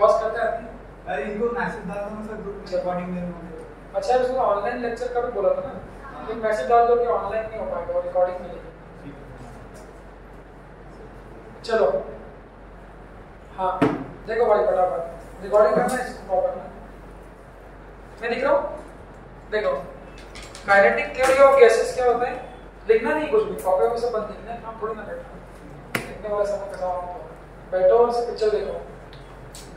Pause करते हैं? अरे इनको मैसेज डाल दो ना सर ग्रुप में रिकॉर्डिंग में होंगे अच्छा इसमें ऑनलाइन लेक्चर का भी बोला था ना? तो मैसेज डाल दो कि ऑनलाइन नहीं हो पाएगा और रिकॉर्डिंग मिलेगी चलो। हाँ देखो भाई फटाफट। रिकॉर्डिंग करना है इसको करना है। मैं दिख रहा हूँ? देखो। काइनेटिक थ्योरी ऑफ़ गैसेस क्या होता है? लिखना नहीं कुछ भी कॉपी में से बंद लिखना है हम थोड़ी ना बैठना लिखने वाला समय कैसा होना तो बैठो और पिक्चर देखो।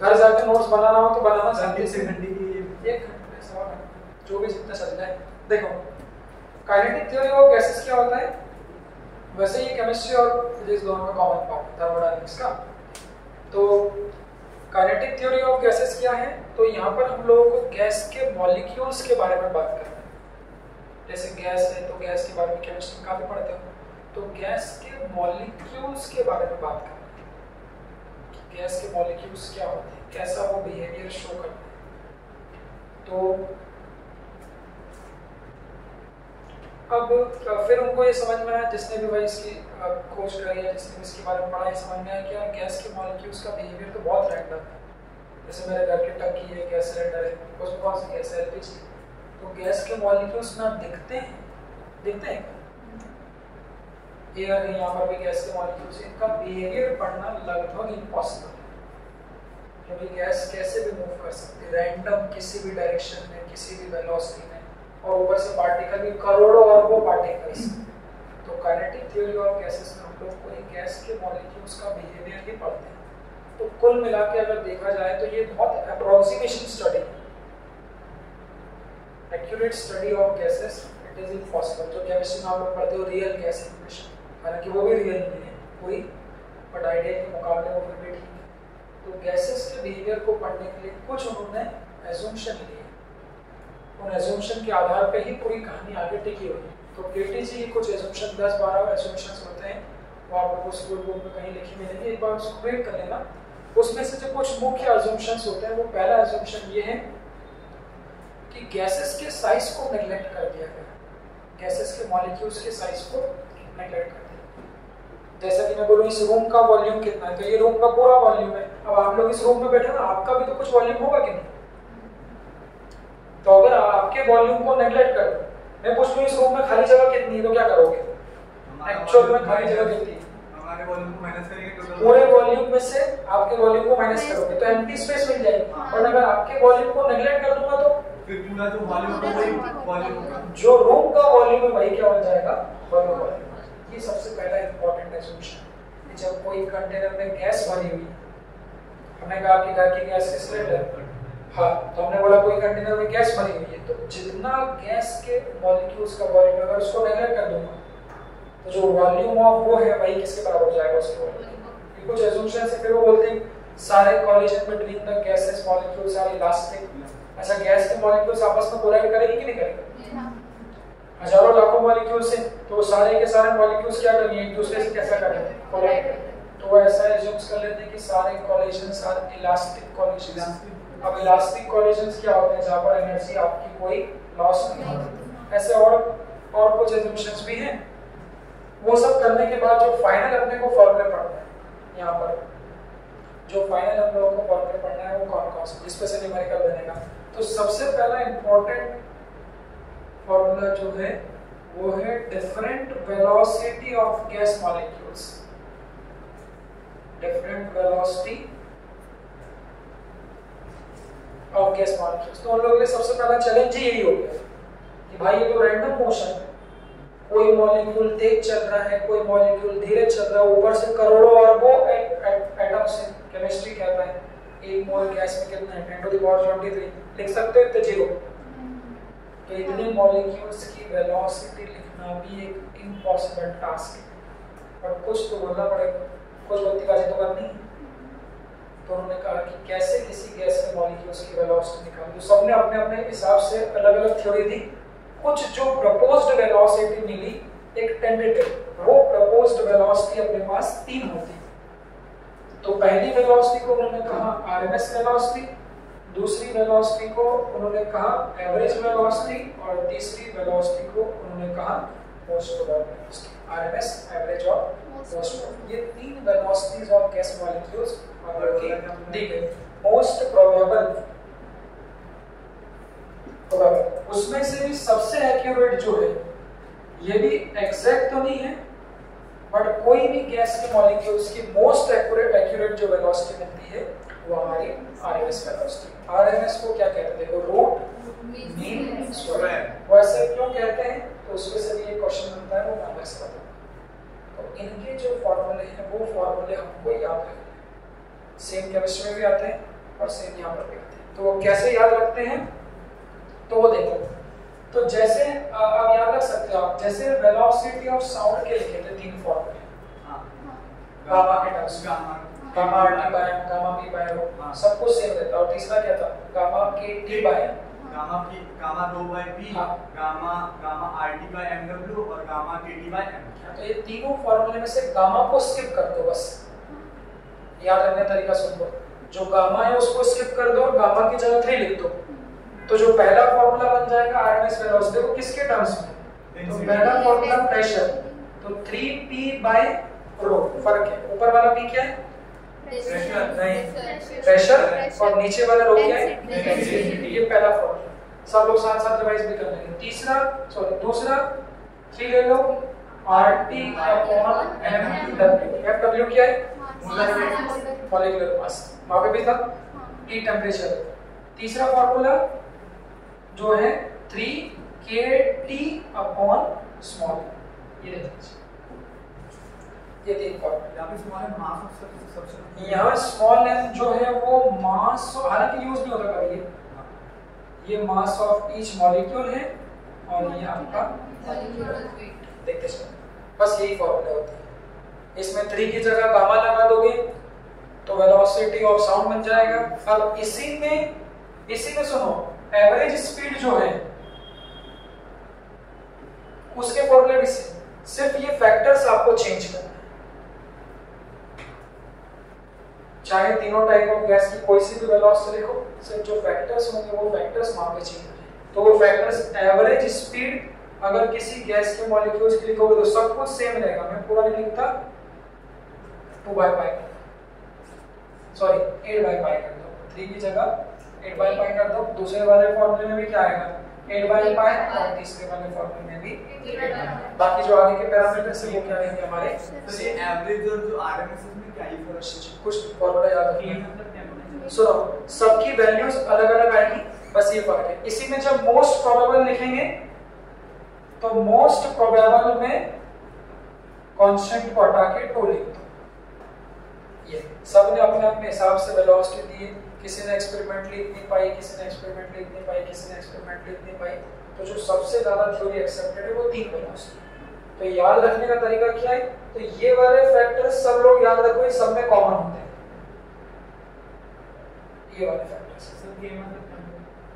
घर जाके नोट्स बनाना हो तो बनाना शांति से घंटे की एक घंटे सवा घंटे। जो भी जितना चल जाए देखो काइनेटिक थ्योरी ऑफ़ गैसेस क्या होता है? वैसे ही केमिस्ट्री और फिजिक्स दोनों में कॉमन पार्ट है थर्मोडायनेमिक्स का। तो काइनेटिक थ्योरी ऑफ़ गैसेस क्या है? तो यहाँ पर हम लोगों को गैस के मॉलिक्यूल्स के बारे में बात करना है। जैसे गैस है तो गैस के बारे में केमिस्ट्री काफ़ी पढ़ते हो। तो गैस के मॉलिक्यूल्स के बारे में बात करना है। कि गैस के मॉलिक्यूल्स क्या होते हैं? कैसा वो बिहेवियर शो करते हैं? तो अब फिर उनको ये समझ में आया, जिसने भी भाई इसकी खोज करी है, जिसने भी इसके बारे में पढ़ा है समझ में आया कि यार गैस के मॉलिक्यूल्स का बिहेवियर तो बहुत रैंडम है। जैसे मेरे घर की टंकी है, गैस सिलेंडर है उसमें कौन सी गैस है एलपीजी तो गैस के मॉलिक्यूल्स ना दिखते हैं? दिखते हैं? एयर यहाँ पर भी गैस के मॉलिक्यूल्स इनका बिहेवियर पढ़ना लगभग इम्पॉसिबल है। क्योंकि गैस कैसे भी मूव कर सकती है रैंडम किसी भी डायरेक्शन में, किसी भी वेलोसिटी में, और ऊपर से पार्टिकल भी करोड़ों अरबों पार्टिकल्स तो काइनेटिक थ्योरी ऑफ़ गैसेस में हम लोग कोई गैस के मॉलिक्यूल्स का बिहेवियर ही पढ़ते हैं। तो कुल मिला के अगर देखा जाए तो ये बहुत अप्रोक्सीमेशन स्टडी है। Accurate study of gases it is impossible जो केमिस्ट्री में आप लोग पढ़ते हो रियल गैस इक्वेशन हालाँकि वो भी रियल नहीं है, कोई बट आइडिया के मुकाबले वो फिर भी ठीक है। तो गैसेस के बिहेवियर को पढ़ने के लिए कुछ उन्होंने एजम्पशन लिए। उन एजम्पशन के आधार पे ही पूरी कहानी आगे टिकी हुई तो की कुछ एजम्पशन 10 12 एजम्पशंस होते हैं, वो आप लोगों स्कूल बुक में कहीं लिखी मिलेंगी, एक बार उसको रीड कर लेना। उसमें से जो कुछ मुख्य एजम्पशंस होते हैं, वो पहला एजम्पशन ये है कि गैसेस के साइज़ को नेग्लेक्ट कर दिया गया। गैसेस के मॉलिक्यूल्स के साइज़ को नेग्लेक्ट कर जैसा कि मैं बोलूँ इस रूम का वॉल्यूम कितना है? तो ये रूम का पूरा वॉल्यूम है। अब आप लोग इस रूम में बैठे ना आपका भी तो कुछ वॉल्यूम होगा कि नहीं? तो अगर आपके वॉल्यूम को नेग्लेक्ट कर मैं पूछ लूँ इस रूम में खाली जगह कितनी है तो क्या करोगे? एक्चुअल में खाली जगह कितनी है? हमारे वॉल्यूम को माइनस करेंगे टोटल पूरे वॉल्यूम में से आपके वॉल्यूम को माइनस करोगे तो एम्प्टी स्पेस मिल जाएगी। और अगर आपके वॉल्यूम को नेग्लेक्ट कर दूँगा तो? फिर पूरा जो वॉल्यूम होगा वही वॉल्यूम होगा जो रूम का वॉल्यूम है वही क्या बन जाएगा? वॉल्यूम वॉल्यूम ये सबसे पहला इंपॉर्टेंट एजम्पशन कि जब कोई कंटेनर में गैस भरी हुई, हमने कहा कि घर की गैस के सिलेंडर हाँ? तो हमने बोला कोई कंटेनर में गैस भरी हुई है तो जितना गैस के मॉलिक्यूल्स का वॉल्यूम अगर उसको नेग्लेक्ट कर दूँगा। तो जो वॉल्यूम ऑफ़ वो है, वही किसके बराबर हो जाएगा उसके कुछ एजम्पशन से फिर वो बोलते हैं, सारे collision between the gases molecules are elastic अच्छा गैस के मॉलिक्यूल्स आपस में कोलाइड करेंगे कि नहीं करेंगे? हज़ारों लाखों मॉलिक्यूल्स हैं तो सारे के सारे मॉलिक्यूल्स क्या करेंगे? एक दूसरे से कैसा करेंगे कोलाइड तो ऐसा एज्यूम्स कर लेते हैं कि सारे कोलिजंस आर इलास्टिक कोलिजंस अब इलास्टिक कोलिजंस क्या होते हैं? जहाँ पर एनर्जी आपकी कोई लॉस नहीं होती। ऐसे और और कुछ एज्यूम्शंस भी हैं। वो सब करने के बाद जो फाइनल अपने को फॉर्मूले पढ़ना है यहाँ पर। जो फाइनल हम लोगों को फॉर्मूले पढ़ना है वो कौन कौन से? जिस पे से न्यूमेरिकल बनेगा। तो सबसे पहला इंपॉर्टेंट फॉर्मूला जो है, वो है different velocity of gas molecules different velocity of gas molecules तो उन लोगों के सबसे पहला चैलेंज यही हो गया कि भाई ये तो रैंडम मोशन है। कोई मॉलिक्यूल तेज चल रहा है, कोई मॉलिक्यूल धीरे चल रहा है, ऊपर से करोड़ों अरबों एटम्स हैं केमिस्ट्री कहता है। एक मोल गैस में कितना है? 10 टू द पावर 23 लिख सकते हो इतने ज़ीरो। तो इतने मॉलिक्यूल्स की वेलोसिटी लिखना भी एक इम्पॉसिबल टास्क है। और कुछ तो बोलना पड़ेगा, कुछ बत्तीबाजी तो करनी। तो उन्होंने कहा कि कैसे किसी गैस के मॉलिक्यूल्स की वेलोसिटी निकालें? तो सबने अपने अपने हिसाब से अलग अलग थ्योरी दी। कुछ जो प्रपोज्ड वेलोसिटी मिली, एक टेंटेटिव वो प्रपोज्ड वेलोसिटी अपने पास तीन होती। तो पहली वेलोसिटी को उन्होंने कहा आरएमएस वेलोसिटी दूसरी वेलोसिटी को उन्होंने कहा एवरेज वेलोसिटी और तीसरी वेलोसिटी को उन्होंने कहा most probable velocity RMS average और मोस्ट ये तीन वेलोसिटीज ऑफ़ गैस मॉलिक्यूल्स और की दी गई मोस्ट प्रोबेबल उसमें से भी सबसे एक्यूरेट जो है ये भी एग्जैक्ट तो नहीं है बट कोई भी गैस के मॉलिक्यूल्स की मोस्ट एक्यूरेट एक्यूरेट जो वेलोसिटी मिलती है वो हमारी आरएमएस वेलोसिटी आरएमएस को क्या कहते हैं? देखो रूट मीन स्क्वायर वैसे क्यों कहते हैं? तो उसमें से भी एक क्वेश्चन बनता है वो मैं से बताऊँगा तो इनके जो फॉर्मूले हैं वो फॉर्मूले हमको याद रखने सेम केमिस्ट्री में भी आते हैं और सेम यहाँ पर भी आते हैं। तो वो कैसे याद रखते हैं? तो वो देखो। तो जैसे आप याद रख सकते हो आप जैसे वेलोसिटी ऑफ़ साउंड के लिखे थे तीन फॉर्मूले गामा के terms gamma gamma RT by gamma P by rho हाँ। सब कुछ सेम रहता है। और तीसरा क्या था? Gamma K T by gamma की गामा 2 बाय पी हाँ। Gamma gamma RT by MW और गामा केटी बाय एम तो ये तीनों फॉर्मूले में से गामा को स्किप कर दो बस। याद रखने तरीका सुन। लो जो गामा है उसको स्किप कर दो और गामा की जगह 3 लिख दो। तो जो पहला फॉर्मूला बन जाएगा आरएमएस वेलोसिटी को किसके टर्म्स में? तो पहला फॉर्मूला प्रेशर तो 3p बाय रो फ़र्क है। ऊपर वाला p क्या है? नहीं। प्रेशर और नीचे वाला रो क्या है? ये पहला फॉर्मूला सब लोग साथ साथ रिवाइज भी कर लेंगे। तीसरा सॉरी दूसरा 3 ले लो। RT अपॉन mw mw क्या है? मॉलिक्यूलर मास वहाँ पे भी था? T टेम्परेचर तीसरा फॉर्मूला जो है 3 kT अपॉन स्मॉल ये देखिए ये तीन यहाँ पे स्मॉल है मास ऑफ़ सब सबसे यहाँ स्मॉल एम जो है वो मास हालाँकि यूज़ नहीं होता कभी ये। ये मास ऑफ़ ईच मॉलिक्यूल है और ये आपका देखते बस यही फॉर्मूला होते हैं। इसमें थ्री की जगह गामा लगा दोगे तो वेलोसिटी ऑफ़ साउंड बन जाएगा। अब इसी में इसी में सुनो एवरेज स्पीड जो है उसके फॉर्मूले भी सिर्फ़ ये फैक्टर्स आपको चेंज करना है चाहे तीनों टाइप ऑफ़ गैस की कोई सी भी वेलोसिटी लिखो सिर्फ़ जो फैक्टर्स होंगे वो फैक्टर्स वहाँ पे चेंज होंगे तो वो फैक्टर्स एवरेज स्पीड अगर किसी गैस के मॉलिक्यूल्स के लिखोगे तो सब कुछ सेम रहेगा। मैं पूरा नहीं लिखता। 2 by pi sorry 8 by pi कर दो। 3 की जगह 8 बाय पाई कर दो। दूसरे वाले फॉर्मूले में भी क्या आएगा? 8 बाय पाई और तीसरे वाले फॉर्मूले में भी बाकी जो आगे के पैरामीटर्स हैं वो क्या रहेंगे हमारे? तो ये एवरेज और जो आरएमएस में क्या सबकी वैल्यूज़ अलग अलग आएगी, बस ये फ़र्क है। इसी में जब मोस्ट प्रोबेबल लिखेंगे तो मोस्ट प्रोबेबल में कांस्टेंट को हटा के टू लिख दो। ये सबने अपने अपने हिसाब से वेलोसिटी दी किसी ने एक्सपेरिमेंटली इतनी पाई, किसी ने एक्सपेरिमेंटली इतनी पाई, किसी ने एक्सपेरिमेंटली इतनी पाई तो जो सबसे ज़्यादा थ्योरी एक्सेप्टेड है वो तीन वेलोसिटी तो याद रखने का तरीका क्या है? तो ये वाले फैक्टर्स सब लोग याद रखो ये सब में कॉमन होते हैं। ये वाले फैक्टर्स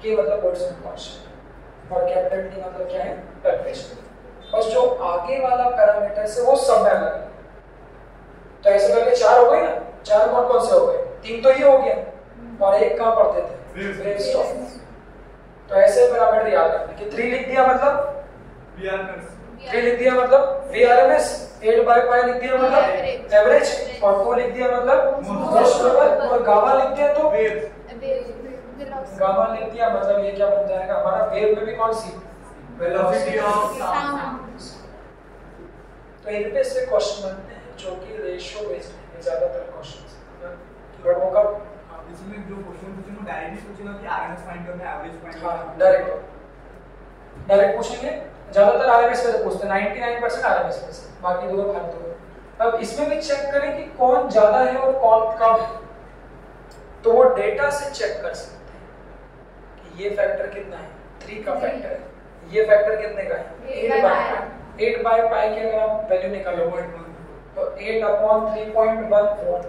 के मतलब बोल्ट्जमैन कांस्टेंट और कैपिटल टी मतलब क्या है? टेम्परेचर बस जो आगे वाला पैरामीटर है वो सब में अलग है तो ऐसे करके चार हो गए ना? चार कौन कौन से हो गए? तीन तो ये हो गया। और एक कहाँ पढ़ते थे? Waves. तो ऐसे पैरामीटर याद रखना कि थ्री लिख दिया मतलब? थ्री लिख दिया मतलब वीआरएमएस 8 बाय पाई लिख दिया मतलब एवरेज और 4 लिख दिया मतलब मोस्ट प्रोबेबल और गामा लिख दिया तो वेव्स गामा लिख दिया मतलब ये क्या बन जाएगा? हमारा वेव में भी कौन सी? वेलोसिटी ऑफ़ तो इन पे से क्वेश्चन बनते हैं जो कि रेशियो बेस्ड है ज़्यादातर क्वेश्चंस बट वो कब? इसमें जो क्वेश्चन पूछे वो डायरेक्टली पूछेगा कि आरएमएस फाइंड करना है एवरेज फाइंड हाँ करना है डायरेक्ट डायरेक्ट पूछेंगे ज़्यादातर आरएमएस पे से पूछते हैं 99% आरएमएस पे से बाकी दो फालतू है अब इसमें भी चेक करें कि कौन ज़्यादा है और कौन कम है। तो वो डेटा से चेक कर सकते हैं कि ये फैक्टर कितना है। थ्री का फैक्टर है। ये फैक्टर कितने का है? Eight eight by by pi. Eight by pi की अगर आप वैल्यू निकालोगे तो eight upon three point one four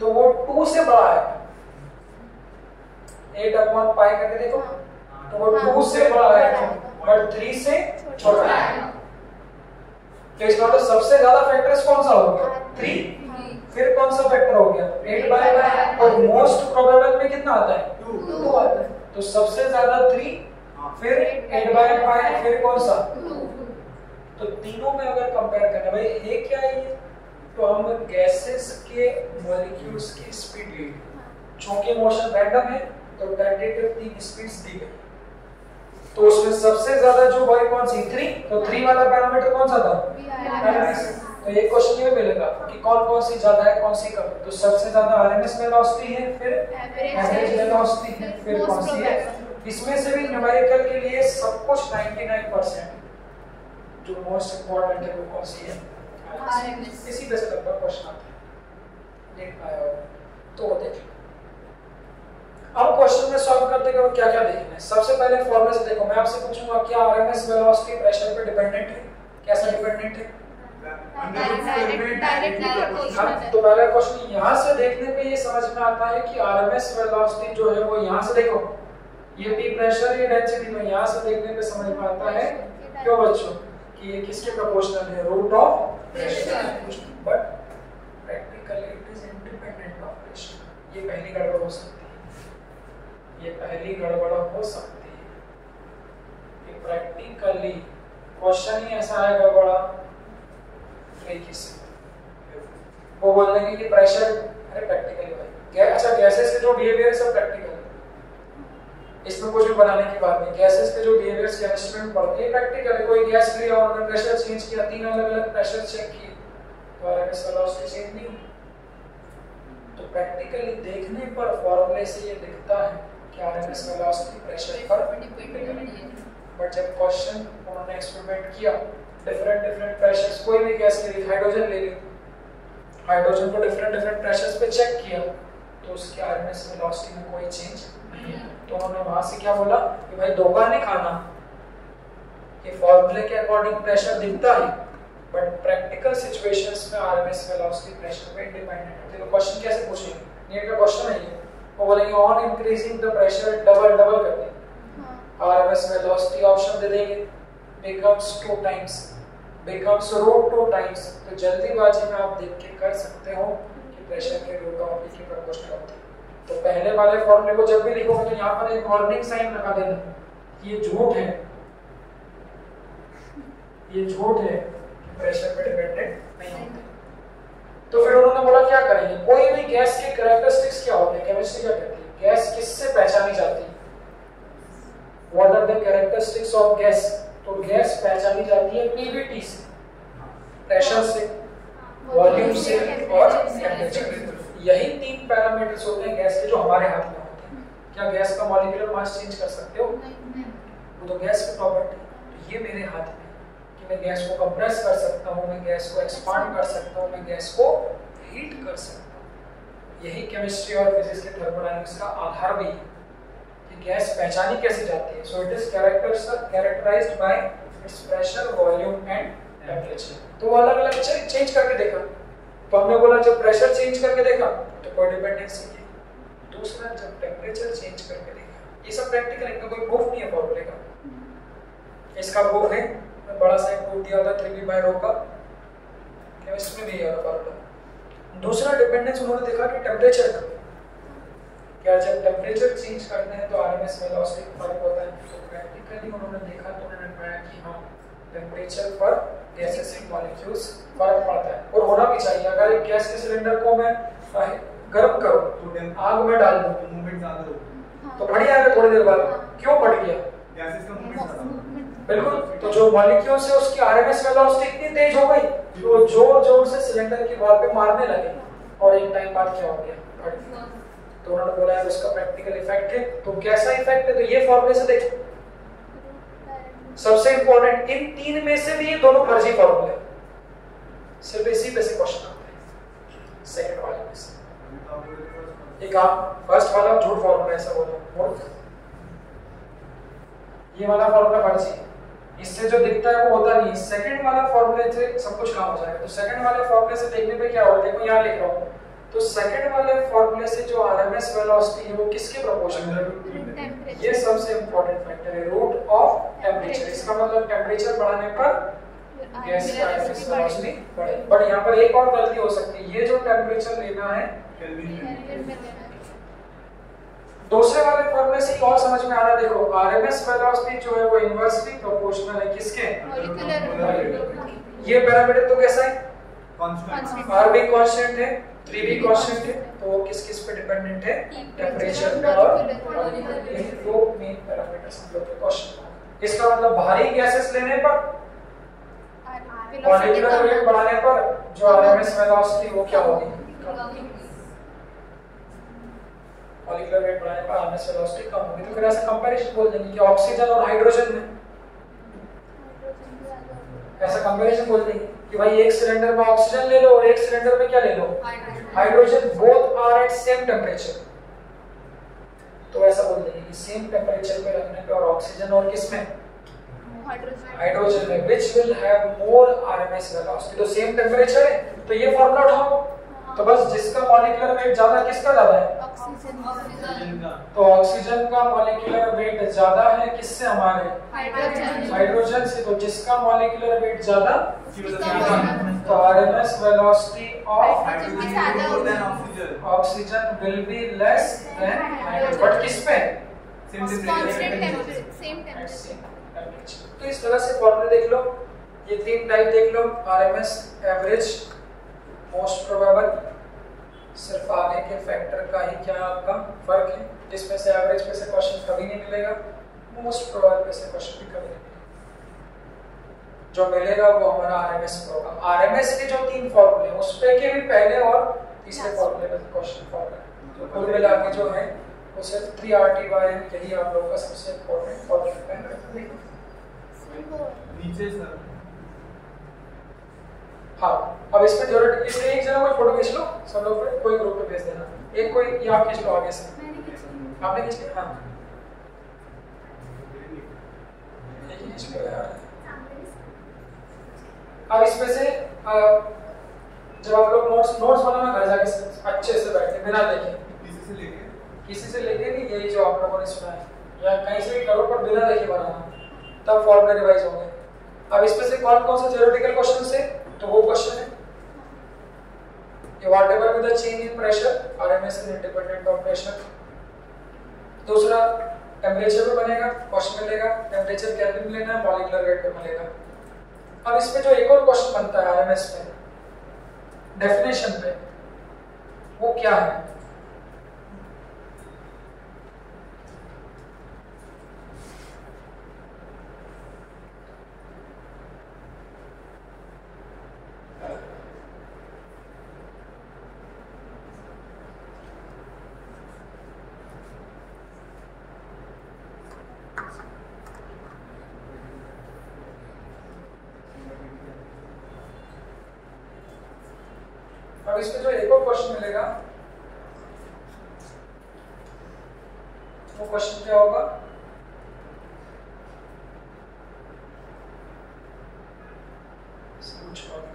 तो वो टू से बड़ा है। एट अपॉन पाई करके देखो तो वो हाँ, टू से बड़ा है। बट थ्री से छोटा है। तो इसका मतलब सबसे ज़्यादा फैक्टर्स कौन सा हो गया? थ्री फिर कौन सा फैक्टर हो गया? एट बाय और मोस्ट प्रोबेबल में कितना आता है? टू टू आता है। तो सबसे ज़्यादा थ्री फिर एट बाय फाइव फिर कौन सा? तो तीनों में अगर कंपेयर करना भाई ये क्या है ये? तो हम गैसेस के मॉलिक्यूल्स की स्पीड ली चूँकि मोशन रैंडम है तो टेंटेटिव तीन स्पीड्स दी गई। तो उसमें सबसे ज़्यादा जो वही कौन सी? थ्री तो थ्री वाला पैरामीटर कौन सा था? तो ये क्वेश्चन ये मिलेगा कि कौन कौन सी ज़्यादा है कौन सी कम है। तो सबसे ज़्यादा आरएमएस वेलोसिटी है फिर एवरेज वेलोसिटी है। फिर कौन सी है? इसमें से भी न्यूमेरिकल के लिए सब कुछ 99% जो मोस्ट इंपॉर्टेंट है वो कौन सी है? RMS इसी पे से लगभग क्वेश्चन आता है। देख पाया हो तो वो देख लो। अब क्वेश्चन में सॉल्व करते हुए क्या क्या देखना है। सबसे पहले फॉर्मूले से देखो मैं आपसे पूछूँगा क्या आरएमएस वेलोसिटी प्रेशर पे डिपेंडेंट है? कैसा डिपेंडेंट है? हाँ, तो पहला क्वेश्चन यहाँ से देखने पे ये समझ में आता है कि आरएमएस वेलोसिटी जो है वो यहाँ से देखो। ये टी प्रेशर ये डेंसिटी तो यहाँ से देखने पे समझ में आता है क्यों बच्चों? कि ये किसके प्रोपोर्शनल है? Root of pressure but practically it is independent of pressure ये पहली गड़बड़ हो सकती है। ये पहली गड़बड़ हो सकती है। कि प्रैक्टिकली क्वेश्चन ही ऐसा आएगा बड़ा ट्रिकी से वो बोल देंगे कि प्रेशर अरे प्रैक्टिकली भाई। क्या अच्छा गैसेस के जो बिहेवियर सब प्रैक्टिकल इसमें कुछ भी बनाने की बात नहीं। गैसेस के जो बिहेवियर्स केमिस्ट्री में पढ़ते हैं प्रैक्टिकल कोई गैस लिया और उन्होंने प्रेशर चेंज किया, तीन अलग अलग प्रेशर चेक किए तो आरएमएस वेलोसिटी चेंज नहीं तो प्रैक्टिकली देखने पर फॉर्मूले से ये दिखता है कि आरएमएस वेलोसिटी प्रेशर है। बट जब क्वेश्चन उन्होंने एक्सपेरिमेंट किया डिफरेंट डिफरेंट प्रेशर्स कोई भी गैस ले ली हाइड्रोजन ले ली हाइड्रोजन को डिफरेंट डिफरेंट प्रेशर्स पे चेक किया तो उसके आरएमएस वेलोसिटी में कोई चेंज नहीं तो उन्होंने वहाँ से क्या बोला कि भाई धोखा नहीं खाना। ये फॉर्मूले के अकॉर्डिंग प्रेशर दिखता है बट प्रैक्टिकल सिचुएशंस में आरएमएस वेलोसिटी प्रेशर पे डिपेंडेंट है। तो क्वेश्चन कैसे पूछेंगे नीट का क्वेश्चन है ये। वो बोलेंगे on increasing the pressure double double कर देंगे। RMS velocity ऑप्शन दे देंगे। Becomes two times becomes root two times तो जल्दीबाजी में आप देख के कर सकते हो कि प्रेशर के रूट ऑफ़ की प्रोपोर्शनल होती है तो पहले वाले फॉर्मूले को जब भी लिखोगे तो यहाँ पर एक वार्निंग साइन लगा देना। कि ये झूठ है। ये झूठ है प्रेशर पे डिपेंडेंट नहीं होते। तो फिर उन्होंने बोला क्या करेंगे? कोई भी गैस के कैरेक्टरिस्टिक्स क्या होते हैं? केमिस्ट्री क्या कहती है? गैस किससे पहचानी जाती है? What are the characteristics of gas तो गैस पहचानी जाती है पीवीटी से प्रेशर से वॉल्यूम से और टेम्परेचर यही तीन पैरामीटर्स होते हैं गैस के जो हमारे हाथ में होते हैं। क्या गैस का मॉलिक्यूलर मास चेंज कर सकते हो? वो तो गैस की प्रॉपर्टी तो ये मेरे हाथ में कि मैं गैस को कंप्रेस कर सकता हूँ, मैं गैस को एक्सपांड कर सकता हूँ, मैं गैस को हीट कर सकता हूँ। यही केमिस्ट्री और फिजिक्स के थर्मोडायनामिक्स का आधार भी है कि गैस पहचानी कैसे जाती है। So it is characterized by its pressure volume and temperature तो अलग अलग चेंज करके देखा। तो हमने बोला, जब प्रेशर चेंज करके देखा तो कोई डिपेंडेंसी नहीं दूसरा, जब टेम्परेचर चेंज करके देखा, ये सब प्रैक्टिकल है कोई प्रूफ नहीं है फॉर्मूले का। इसका प्रूफ है बड़ा सा एक दिया था 3b बाय रो का। केमिस्ट्री में भी है। फॉर्मूला दूसरा डिपेंडेंस उन्होंने देखा कि टेम्परेचर का। क्या जब टेम्परेचर चेंज करते हैं तो आरएमएस वेलोसिटी फ़र्क होता है। तो प्रैक्टिकली उन्होंने देखा तो उन्होंने पाया कि हाँ टेम्परेचर पर गैसेस के मॉलिक्यूल्स फ़र्क पड़ता है। और होना भी चाहिए। अगर एक गैस के सिलेंडर को मैं गर्म करूँ आग में डाल दूँ मूवमेंट ज़्यादा होती तो बढ़ जाएगा थोड़ी देर बाद। क्यों बढ़ गया? गैसेस का मूवमेंट ज़्यादा होता है। बिल्कुल तो जो मॉलिक्यूल्स है उसकी आरएमएस वेलोसिटी इतनी तेज हो गई कि वो ज़ोर ज़ोर से सिलेंडर की वॉल पे मारने लगे। और एक टाइम बाद क्या हो गया? तो उन्होंने बोला है उसका प्रैक्टिकल इफ़ेक्ट है। तो कैसा इफ़ेक्ट है? तो ये फॉर्मूले से देखो। सबसे इंपॉर्टेंट इन तीन में से भी ये दोनों फर्जी फॉर्मूले सिर्फ़ इसी पे से क्वेश्चन आते हैं। सेकंड वाले में से। तो आप फ़र्स्ट वाला झूठ फॉर्मूला ऐसा बोला। ये वाला फॉर्मूला फर्जी है। इससे जो दिखता है वो होता नहीं। सेकंड वाला फॉर्मूले से सब कुछ काम हो जाएगा। तो सेकंड वाले फॉर्मूले से देखने पे क्या होगा? देखो यहाँ लिख रहा हूँ। तो सेकंड वाले फॉर्मूले से जो आरएमएस वेलोसिटी है वो किसके प्रोपोर्शनल है ये सबसे इंपॉर्टेंट फैक्टर है। रूट ऑफ़ टेम्परेचर इसका मतलब टेम्परेचर बढ़ाने पर गैस की आरएमएस वेलोसिटी बढ़े बट यहाँ पर एक और गलती हो सकती है। ये जो टेम्परेचर लेना है केल्विन दूसरे वाले फॉर्मूले से और समझ में आ रहा है देखो आरएमएस वेलोसिटी जो है वो इनवर्सली प्रोपोर्शनल है किसके? ये पैरामीटर तो कैसा है? कांस्टेंट आर भी कांस्टेंट है थ्री भी कांस्टेंट है तो वो किस किस पे डिपेंडेंट है? टेम्परेचर पे और दो मेन पैरामीटर्स हम लोग के क्वेश्चन इसका मतलब भारी गैसेस लेने पर मॉलिक्यूलर वेट बढ़ाने पर जो आरएमएस वेलोसिटी वो क्या होगी? मॉलिक्यूलर वेट बढ़ाने पर आरएमएस वेलोसिटी कम होगी तो फिर ऐसा कंपैरिजन बोल देंगे कि ऑक्सीजन और हाइड्रोजन में। ऐसा कंपैरिजन बोल देंगे कि भाई एक सिलेंडर में ऑक्सीजन ले लो और एक सिलेंडर में क्या ले लो? Hydrogen both are at same temperature तो ऐसा बोल देंगे कि सेम टेम्परेचर पे रखने पे और ऑक्सीजन और किसमें हाइड्रोजन में, which will have more RMS velocity. तो सेम टेम्परेचर है। तो ये फॉर्मूला उठाओ। तो बस जिसका मॉलिक्यूलर वेट ज़्यादा किसका ज़्यादा है? तो ऑक्सीजन का मॉलिक्यूलर वेट ज़्यादा है किससे? हमारे। हाइड्रोजन से। तो जिसका मॉलिक्यूलर वेट ज़्यादा? तो RMS velocity of hydrogen oxygen will be less than hydrogen but किस पे तो इस तरह से फॉर्मूले देख लो। ये तीन टाइप देख लो। आरएमएस एवरेज मोस्ट प्रोबेबल सिर्फ़ आगे के फैक्टर का ही क्या आपका फ़र्क है? जिसमें से एवरेज पे से क्वेश्चन कभी नहीं मिलेगा मोस्ट प्रोबेबल पे से क्वेश्चन भी कभी नहीं मिलेगा। जो मिलेगा वो हमारा आरएमएस पे होगा। आरएमएस के जो तीन फॉर्मूले हैं उस पे के भी पहले और तीसरे फॉर्मूले पे क्वेश्चन फॉर्मूला तो कुल मिला के जो है वो सिर्फ़ 3 आरटी बाय यही आप लोगों का सबसे इंपॉर्टेंट फॉर्मूला है। नीचे सर हाँ अब इसमें ज़रूरत इसमें एक जना कोई फ़ोटो खींच लो सब लोग पे कोई ग्रुप पे भेज देना। एक कोई ये आप खींच लो आगे से। आपने खींच लिया? हाँ। अब इसमें से जब आप लोग नोट्स नोट्स बनाना घर जाके अच्छे से बैठ के बिना देखे। किसी से लेके? किसी से लेके नहीं यही जो आप लोगों ने सुना है। या कहीं से भी करो पर बिना देखे बनाना। तब फॉर्मूले रिवाइज होंगे। अब इसमें से कौन कौन से थ्योरेटिकल क्वेश्चन है तो वो क्वेश्चन है। कि whatever with the change in pressure RMS is independent of pressure. दूसरा टेम्परेचर पे बनेगा क्वेश्चन मिलेगा टेम्परेचर केल्विन में लेना है मॉलिक्यूलर वेट पे मिलेगा। अब इसमें जो एक और क्वेश्चन बनता है आरएमएस में डेफिनेशन पे, वो क्या है अब इसमें जो एक और क्वेश्चन मिलेगा वो क्वेश्चन क्या होगा समझ पा नहीं।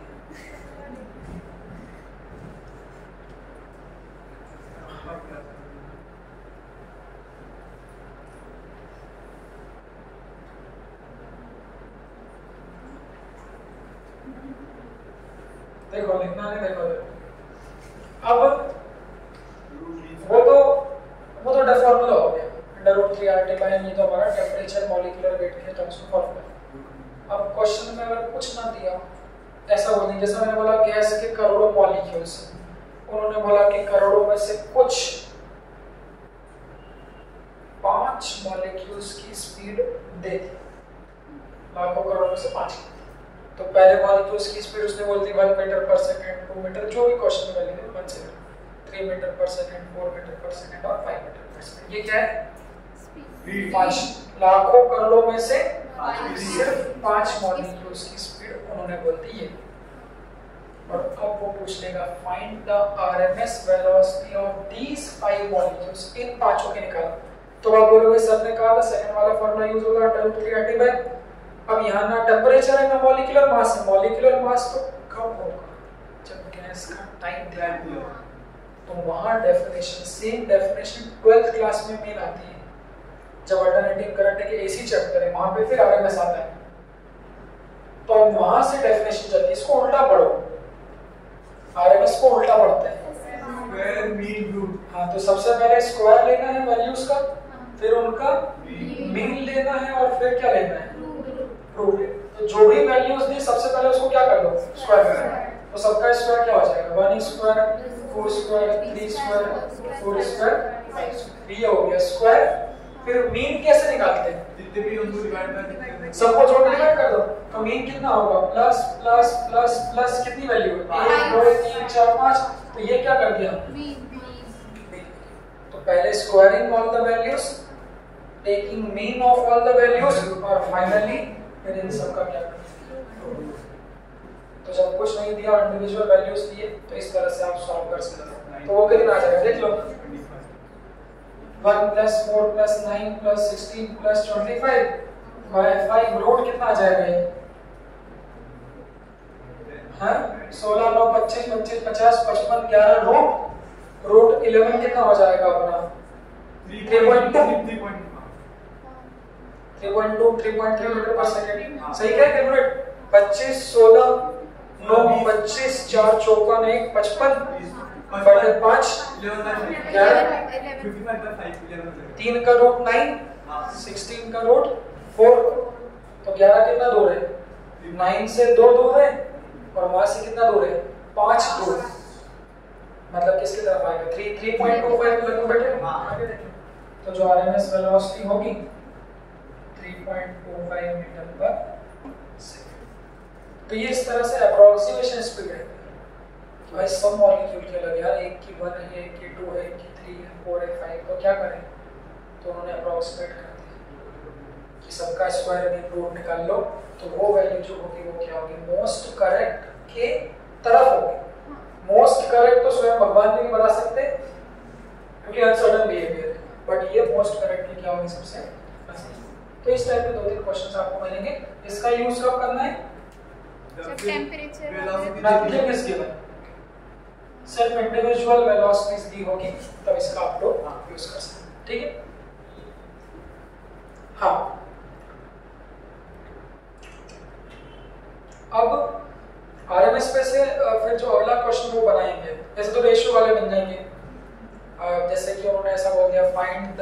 हाँ, क्या था? देखो, लिखना नहीं देखो। अब वो तो वो तो फॉर्मूला हो गया। Under root three R T by ये तो हमारा टेम्परेचर मॉलिक्यूलर वेट के टर्म्स में फॉर्मूला अब क्वेश्चन में अगर कुछ ना दिया, ऐसा बोलने, जैसा मैंने बोला गैस के करोड़ों मॉलिक्यूल्स उन्होंने बोला कि करोड़ों में से कुछ पाँच मॉलिक्यूल्स की स्पीड दे दी लाखों करोड़ों में से पाँच तो पहले मॉलिक्यूल्स की स्पीड उसने बोल दी 1 मीटर पर सेकंड 2 मीटर जो भी क्वेश्चन में लिखे 1 सेकंड 3 मीटर पर सेकंड 4 मीटर पर सेकंड और 5 मीटर पर सेकंड ये क्या है? पाँच। लाखों करोड़ों में से सिर्फ़ पाँच मॉलिक्यूल्स की स्पीड उन्होंने बोल दी है और अब वो पूछ लेगा find the RMS velocity of these five molecules इन पाँचों के निकालो। तो आप बोलोगे सर ने कहा था सेकंड वाला फॉर्मूला यूज़ होगा टर्म 3 बाय अब यहाँ ना टेम्परेचर है ना मॉलिक्यूलर मास है मॉलिक्यूलर मास तो कब होगा। जब गैस का टाइम दिया तो वहाँ definition same definition 12th class में मेन आती है। जब अल्टरनेटिव करंट के एसी चैप्टर है वहाँ पे फिर आरएमएस आता है। तो अब वहाँ से डेफिनेशन चलती है इसको उल्टा पढ़ो। आरएमएस को उल्टा पढ़ते हैं। स्क्वायर मीन रूट हाँ तो सबसे पहले स्क्वायर लेना है वैल्यूज़ का फिर उनका मीन लेना है और फिर क्या लेना है? रूट तो जो भी वैल्यूज़ दी सबसे पहले उसको क्या कर दो स्क्वायर कर दो तो सबका स्क्वायर क्या हो जाएगा? One square four square three square four square ये हो गया स्क्वायर फिर मीन कैसे निकालते हैं? जितने भी उनको डिवाइड कर सबको जोड़ के डिवाइड कर दो। तो मीन कितना होगा? प्लस प्लस प्लस प्लस कितनी वैल्यू है? एक दो तीन चार पाँच। तो ये क्या कर दिया? तो पहले squaring all the values taking mean of all the values और फाइनली फिर इन सब का क्या तो जब कुछ नहीं दिया और इंडिविजुअल वैल्यूज़ दिए तो इस तरह से आप सॉल्व कर सकते हो। तो वो कितना आ जाएगा? देख लो। 1 plus 4 plus 9 plus 16 plus 25 by 5 root कितना आ जाएगा ये? हाँ? 16 9 25 25 50 55 11 रूट रूट 11 कितना हो जाएगा अपना? 3.2 3.2 3.3 मीटर पर सेकंड सही क्या कैलकुलेट 25 16 9 25 4 54 1 55 बटे 5 तीन का रूट नाइन सिक्सटीन का रूट फोर तो ग्यारह कितना दूर है? नाइन से दो दूर है, और वहाँ से कितना दूर है? पाँच दूर। मतलब किसकी तरफ़ आएगा? Three three point two five लगभग बैठे तो जो आर एम एस वेलोसिटी होगी three point two five metre पर सेकेंड। तो ये इस तरह से अप्रोक्सीमेशन स्पीड है। भाई सब मॉलिक्यूल के अलग यार, एक की वन है, एक की टू है, एक की थ्री है फोर है फाइव तो क्या करें? तो उन्होंने अप्रोक्सीमेट कर दिया कि सबका स्क्वायर रूट निकाल लो तो वो वैल्यू जो होगी, वो क्या होगी? मोस्ट करेक्ट के तरफ़ होगी। मोस्ट करेक्ट तो स्वयं भगवान भी नहीं बता सकते, क्योंकि अनसर्टन बिहेवियर है। बट ये मोस्ट करेक्ट की क्या होगी सबसे? तो इस टाइप के दो तीन क्वेश्चंस आपको मिलेंगे। इसका यूज़ कब करना है? गिवन सिर्फ़ इंडिविजुअल वेलोसिटीज दी होगी तब इसका आप लोग यूज़ कर सकते हैं। ठीक है? हाँ। अब आरएमएस पे से फिर जो अगला क्वेश्चन वो बनाएँगे। जैसे तो रेशियो वाले बन जाएँगे। जैसे कि उन्होंने ऐसा बोल दिया फाइंड द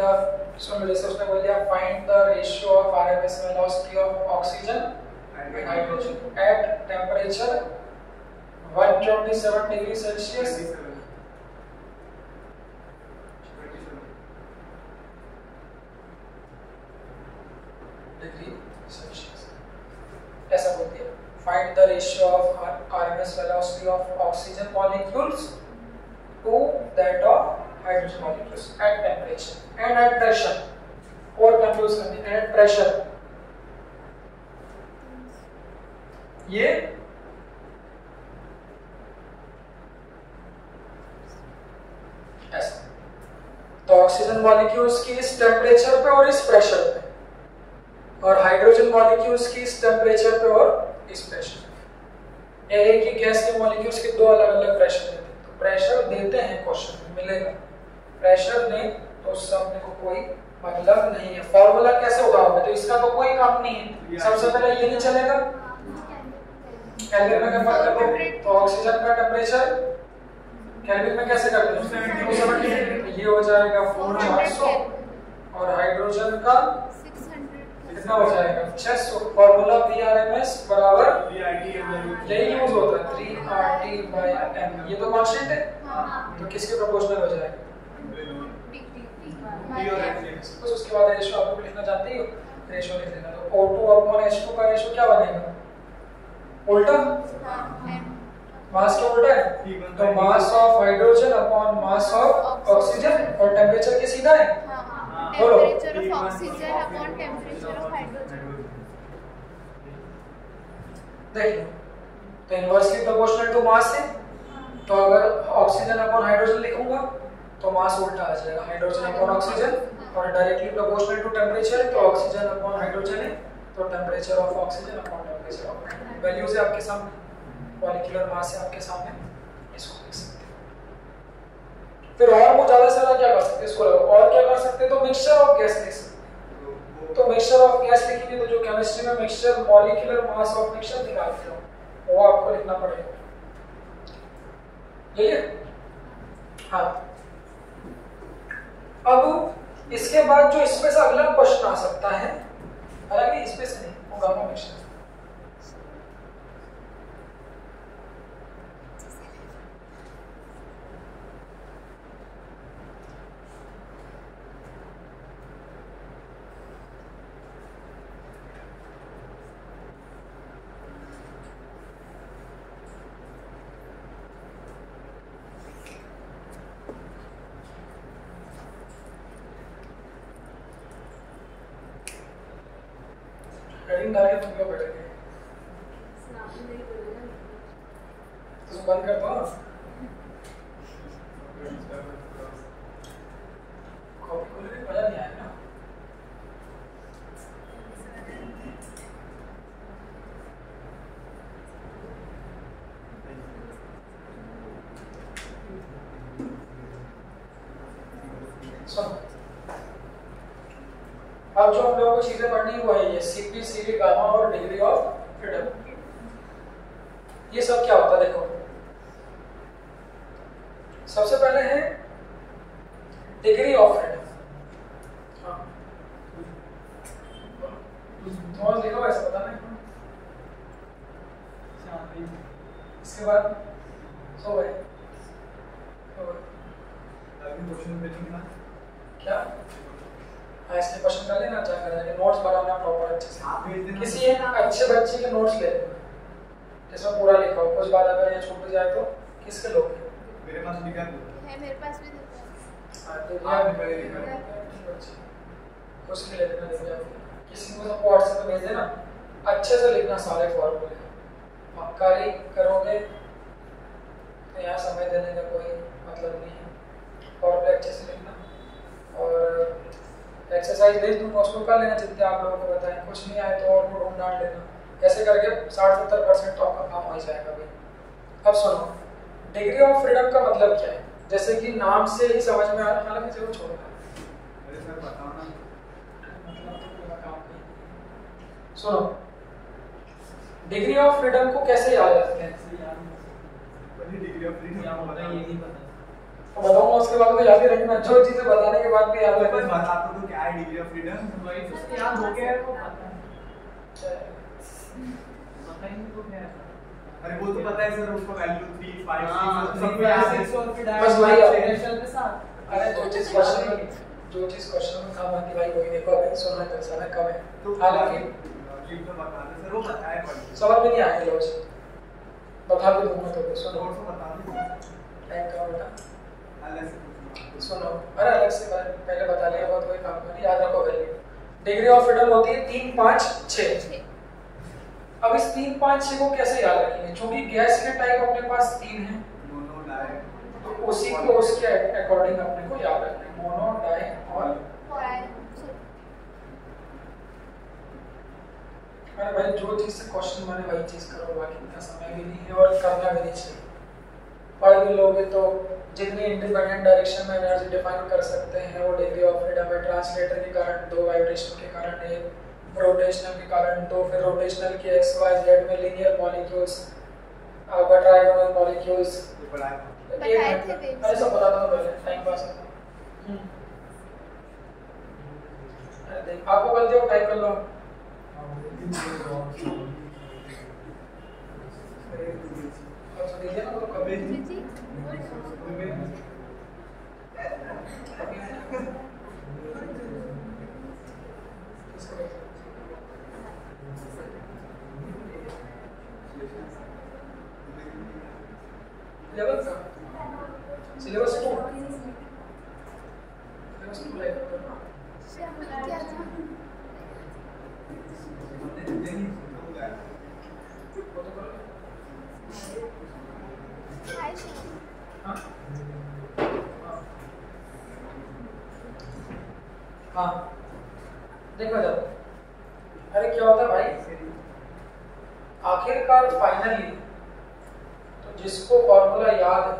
लो जैसे उसने बोल दिया find the ratio of RMS velocity of oxygen and hydrogen at temperature 127 degree Celsius ऐसा बोलती है find the ratio of RMS velocity of oxygen molecules to that of hydrogen molecules at temperature and at pressure और confuse करनी at pressure. ये तो oxygen molecules की इस temperature पे और इस प्रेशर पे। और हाइड्रोजन मॉलिक्यूल्स की इस टेम्परेचर पे और इस प्रेशर पे। एक ही गैस के मॉलिक्यूल्स के दो अलग अलग प्रेशर देते हैं। तो प्रेशर देते हैं क्वेश्चन में, मिलेगा। प्रेशर दें तो उस शब्द को कोई मतलब नहीं है। फॉर्मूला कैसे होगा हमें तो इसका तो कोई काम नहीं है। सबसे पहले ये नहीं चलेगा। केल्विन में कन्वर्ट कर दो तो ऑक्सीजन का टेम्परेचर केल्विन में कैसे करते हैं? 270 ये हो जाएगा 400 और हाइड्रोजन का कितना हो जाएगा? 600 फार्मूला VRMS बराबर यही यूज़ होता है। 3RT by m. ये तो कांस्टेंट है? तो किसके प्रोपोर्शनल हो जाएगा? बस उसके बाद रेशियो आप लोग लिखना जानते ही हो? रेशियो लिख देना तो O2 अपॉन H2 का रेशियो क्या बनेगा? उल्टा? मास क्या उल्टा है? तो mass of hydrogen upon mass of oxygen और टेम्परेचर के सीधा है? बोलो। temperature of oxygen upon temperature of hydrogen. देख तो इनवर्सली प्रोपोर्शनल टू मास है। तो अगर ऑक्सीजन अपॉन हाइड्रोजन लिखूँगा तो मास उल्टा आ जाएगा हाइड्रोजन अपॉन ऑक्सीजन और डायरेक्टली प्रोपोर्शनल टू टेम्परेचर तो ऑक्सीजन अपॉन हाइड्रोजन है तो temperature of oxygen upon temperature of hydrogen values है आपके सामने मॉलिक्यूलर मास है आपके सामने, इसको लिख सकते हैं। फिर और वो ज़्यादा से ज़्यादा क्या कर सकते हैं? इसको और क्या कर सकते हैं? तो मिक्सचर ऑफ़ गैस लिख सकते हैं। तो मिक्सचर ऑफ़ गैस लिखेंगे तो जो केमिस्ट्री में mixture molecular mass of mixture निकालते हो, वो आपको लिखना पड़ेगा। ठीक है? हाँ। अब इसके बाद जो इसमें से अगला क्वेश्चन आ सकता है, हालाँकि इसमें से नहीं, होगा गामा मिक्सचर डाल के तुम क्यों बैठे तो बंद कर दो खोलने में मज़ा नहीं आया ना सुनो अब जो हम लोगों को चीज़ें पढ़नी है वो है ये सीपी सीवी गामा और डिग्री ऑफ़ फ्रीडम ये सब क्या होता है देखो सबसे पहले है डिग्री ऑफ़ फ्रीडम हाँ तुम्हारा लिखा हुआ ऐसा बताना है इसके बाद सो गए सो गए क्या हाँ इसके क्वेश्चन कर लेना चाह कर नोट्स बनाना प्रॉपर अच्छे से। किसी एक अच्छे बच्चे के नोट्स ले जिसमें पूरा लिखा हो। कुछ बात अगर ये छूट जाए तो किसके लोग मेरे पास लिखा है है मेरे पास भी देखो हाँ तो हाँ, है। कुछ नहीं लिखना दिया किसी को सब व्हाट्सएप पे भेज देना। अच्छे से लिखना सारे फॉर्मूले मक्कारी करोगे तो यहाँ समय देने का कोई मतलब नहीं है। फॉर्मूले अच्छे से लिखना। और एक्सरसाइज भेज दूँगा उसको कर लेना जितने आप लोगों को बताएँ। कुछ नहीं आए तो और ढूंढ डाल लेना। ऐसे करके साठ सत्तर परसेंट तो आपका काम हो ही जाएगा भाई। अब सुनो डिग्री ऑफ़ फ्रीडम का मतलब क्या है? जैसे कि नाम से ही समझ में आ रहा है हालाँकि चलो छोड़ो। अरे सर बताओ ना। मतलब तो नहीं सुनो डिग्री ऑफ़ फ्रीडम को कैसे याद रखते हैं? डिग्री ऑफ़ फ्रीडम बताऊँगा उसके बाद तो याद ही रखना जो चीज़ें बताने के बाद भी याद रखना। बता तो क्या है डिग्री ऑफ़ फ्रीडम याद हो गया है वो पता है पता ही नहीं तो क्या है अरे वो तो पता है सर उसका वैल्यू 3 5 हाँ, 6 सब पे याद ऐसे है बस वही है। सिग्नेचर के साथ। अरे जो चीज़ क्वेश्चन में जो चीज़ क्वेश्चन में काम आती भाई वही देखो अभी सुनना तो समय कम है। तो हालाँकि लॉजिक तो बता दे सर वो पता है? पढ़ समझ में नहीं आएगा रोज बता भी दूँगा तो सुनो। तो बता दो। टाइम कम बेटा अलग से सुनो अरे अलग से पहले बता लिया बहुत कोई काम नहीं याद रखो वैल्यू डिग्री ऑफ़ फ्रीडम होती है तीन पाँच छः। अब इस तीन पाँच छः को कैसे याद रखेंगे? क्योंकि गैस के टाइप अपने पास तीन है तो उसी को उसके अकॉर्डिंग अपने को याद रखना है। मोनो डाई और अरे भाई जो चीज़ से क्वेश्चन बने वही चीज़ करो बाकी इतना समय भी नहीं है और करना भी नहीं चाहिए। पढ़ भी लोगे तो जितनी इंडिपेंडेंट डायरेक्शन में एनर्जी डिफाइन कर सकते हैं वो डिग्री ऑफ़ फ्रीडम है। ट्रांसलेटर के कारण दो वाइब्रेशन के कारण एक रोटेशनल के कारण दो फिर रोटेशनल के एक्स वाई जेड में लीनियर मॉलिक्यूल्स ट्राइगोनल मॉलिक्यूल्स ये पढ़ाया था बताए थे अरे सब बता दो पहले टाइम पास आपको कल दिया टाइप कर लो। अच्छा दीजिए ना तो कभी जी जी लेवल का syllabus to syllabus to like क्या था वो तो करो हाय श्याम हाँ हाँ हाँ। देखो जब अरे क्या होता है भाई? आखिरकार फाइनली तो जिसको फॉर्मूला याद है,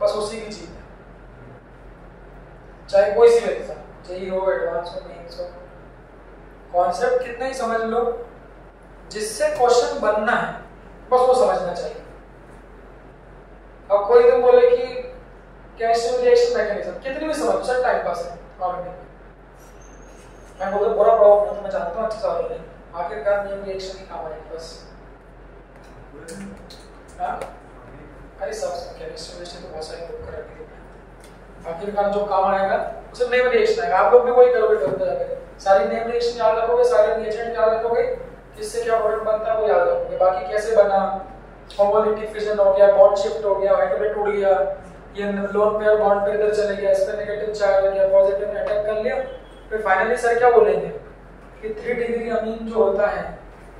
बस उसी की चीज़ है। चाहे कोई सी एग्ज़ाम जेई हो एडवांस हो मेंस हो कॉन्सेप्ट कितना ही समझ लो, जिससे क्वेश्चन बनना है, बस वो समझना चाहिए। अब कोई एकदम बोले कि केमिस्ट्री रिएक्शन मैकेनिज्म कितनी भी समझ सर टाइम पास है। मैं बोलता बुरा प्रभाव नहीं मैं जानता हूँ अच्छा सवाल नहीं आखिरकार नियम रिएक्शन ही काम आएगी, बस। हाँ? अरे सब केमिस्ट्री में तो बहुत सारे लोग कर रखे हैं। आखिरकार जो काम आएगा उसे नेम रिएक्शन आएगा। आप लोग भी वही करोगे पे जाकर सारी नेम रिएक्शन याद रखोगे, सारे रिएजेंट याद रखोगे, किससे क्या प्रोडक्ट बनता है वो याद रखोगे। बाकी कैसे बना? होमोलिटिक फिजन हो गया बॉन्ड शिफ्ट हो गया हाइड्रोजन टूट गया। ये लोन पेयर बॉन्ड पे इधर चले गया इस पे नेगेटिव चार्ज हो गया पॉजिटिव ने अटैक कर लिया फिर फाइनली सर क्या बोलेंगे? कि थ्री डिग्री अमीन जो होता है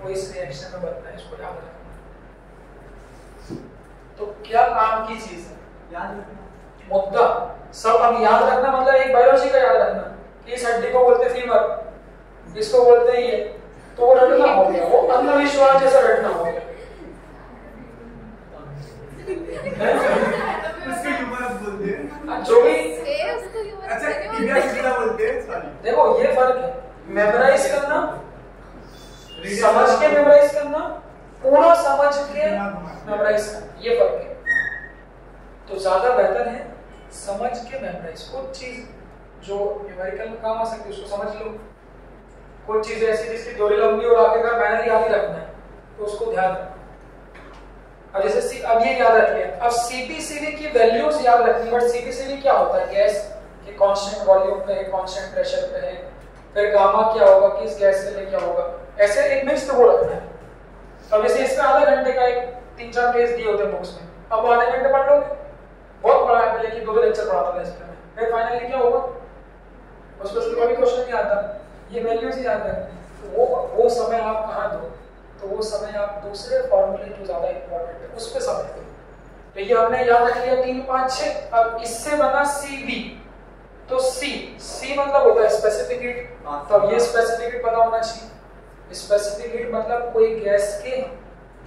वो इस रिएक्शन में बनता है इसको याद रखना। तो क्या काम की चीज़ है? याद रखना। मुद्दा। सब अब याद रखना मतलब एक बायोलॉजी का याद रखना कि इस हड्डी को बोलते फीमर इसको बोलते हैं ये। तो वो रटना हो गया वो अंधविश्वास जैसा रटना हो गया। उसके ह्यूमरस बोलते हैं? जो भी अच्छा हैं? इंडिया कितना बोलते हैं? सॉरी देखो ये फ़र्क है। मेमोराइज करना समझ के मेमोराइज करना पूरा समझ के मेमोराइज करना। ये फ़र्क है। तो ज़्यादा बेहतर है समझ के मेमोराइज कुछ चीज़ जो न्यूमेरिकल में काम आ सकती है उसको समझ लो। कुछ चीज़ें ऐसी जिसकी जोड़ी लंबी और आखिरकार मैंने याद ही रखना है तो उसको ध्यान रखना। अब जैसे सी, अब ये याद रख लिया अब सीपीसीवी की वैल्यूज़ याद रखनी बट सीपीसीवी क्या होता है? गैस के कांस्टेंट वॉल्यूम पे है कांस्टेंट प्रेशर पे है। फिर गामा क्या होगा? किस गैस के लिए क्या होगा? ऐसे एक मिक्स वो रखना है। अब जैसे इसमें आधे घंटे का एक तीन चार पेज दिए होते हैं बुक्स में। अब आधे घंटे पढ़ लोगे? बहुत बड़ा है लेकिन दो दो लेक्चर पढ़ाता था इसमें। फिर फाइनली क्या होगा? उस पर कोई क्वेश्चन नहीं आता। ये वैल्यूज़ ही याद रखनी तो वो वो समय आप कहाँ दो? तो वो समय आप दूसरे फॉर्मूले जो ज़्यादा इंपॉर्टेंट है उस पर समय दो। तो ये हमने याद रख लिया तीन पाँच छः अब इससे बना सी बी तो सी सी मतलब होता है स्पेसिफिक हीट तो अब ये स्पेसिफिक हीट पता होना चाहिए। स्पेसिफिक हीट मतलब कोई गैस के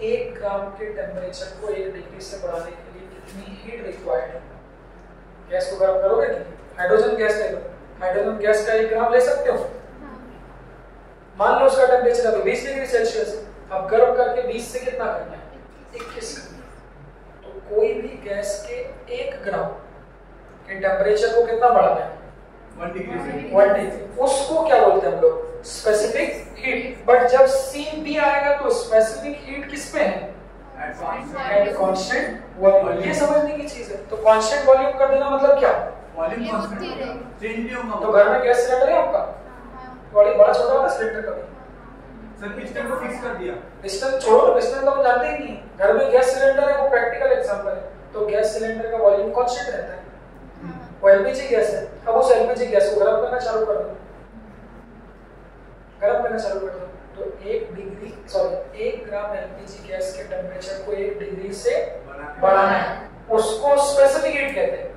एक ग्राम के टेम्परेचर को एक डिग्री से बढ़ाने के लिए कितनी हीट रिक्वायर्ड है। गैस को गर्म करोगे नहीं? हाइड्रोजन गैस ले लो। हाइड्रोजन गैस का एक ग्राम ले सकते हो? मान लो उसका टेम्परेचर अभी 20 डिग्री सेल्सियस है। अब गर्म करके 20 से कितना करना है? 21 तो कोई भी गैस के एक ग्राम के टेम्परेचर को कितना बढ़ाना है? वन डिग्री वन डिग्री उसको क्या बोलते हैं हम लोग? स्पेसिफिक हीट बट जब सी बी आएगा तो स्पेसिफिक हीट किस पे है? एट कांस्टेंट वॉल्यूम ये समझने की चीज़ है। तो कांस्टेंट वॉल्यूम कर देना मतलब क्या? वॉल्यूम कांस्टेंट चेंज नहीं होगा तो घर में गैस सिलेंडर है आपका? बड़ी बड़ा छोटा होता है सिलेंडर का भी। सर पिस्टन को फिक्स कर दिया। पिस्टन छोड़ो तो पिस्टन तो हम जानते ही नहीं। घर में गैस सिलेंडर है वो प्रैक्टिकल एग्जांपल है। तो गैस सिलेंडर का वॉल्यूम कांस्टेंट रहता है। वो एलपीजी गैस है। अब उस एलपीजी गैस को गर्म करना चालू कर दो। गर्म करना चालू कर दो। तो एक डिग्री सॉरी एक ग्राम एलपीजी गैस के टेम्परेचर को एक डिग्री से बढ़ाना है। उसको स्पेसिफिक हीट कहते हैं।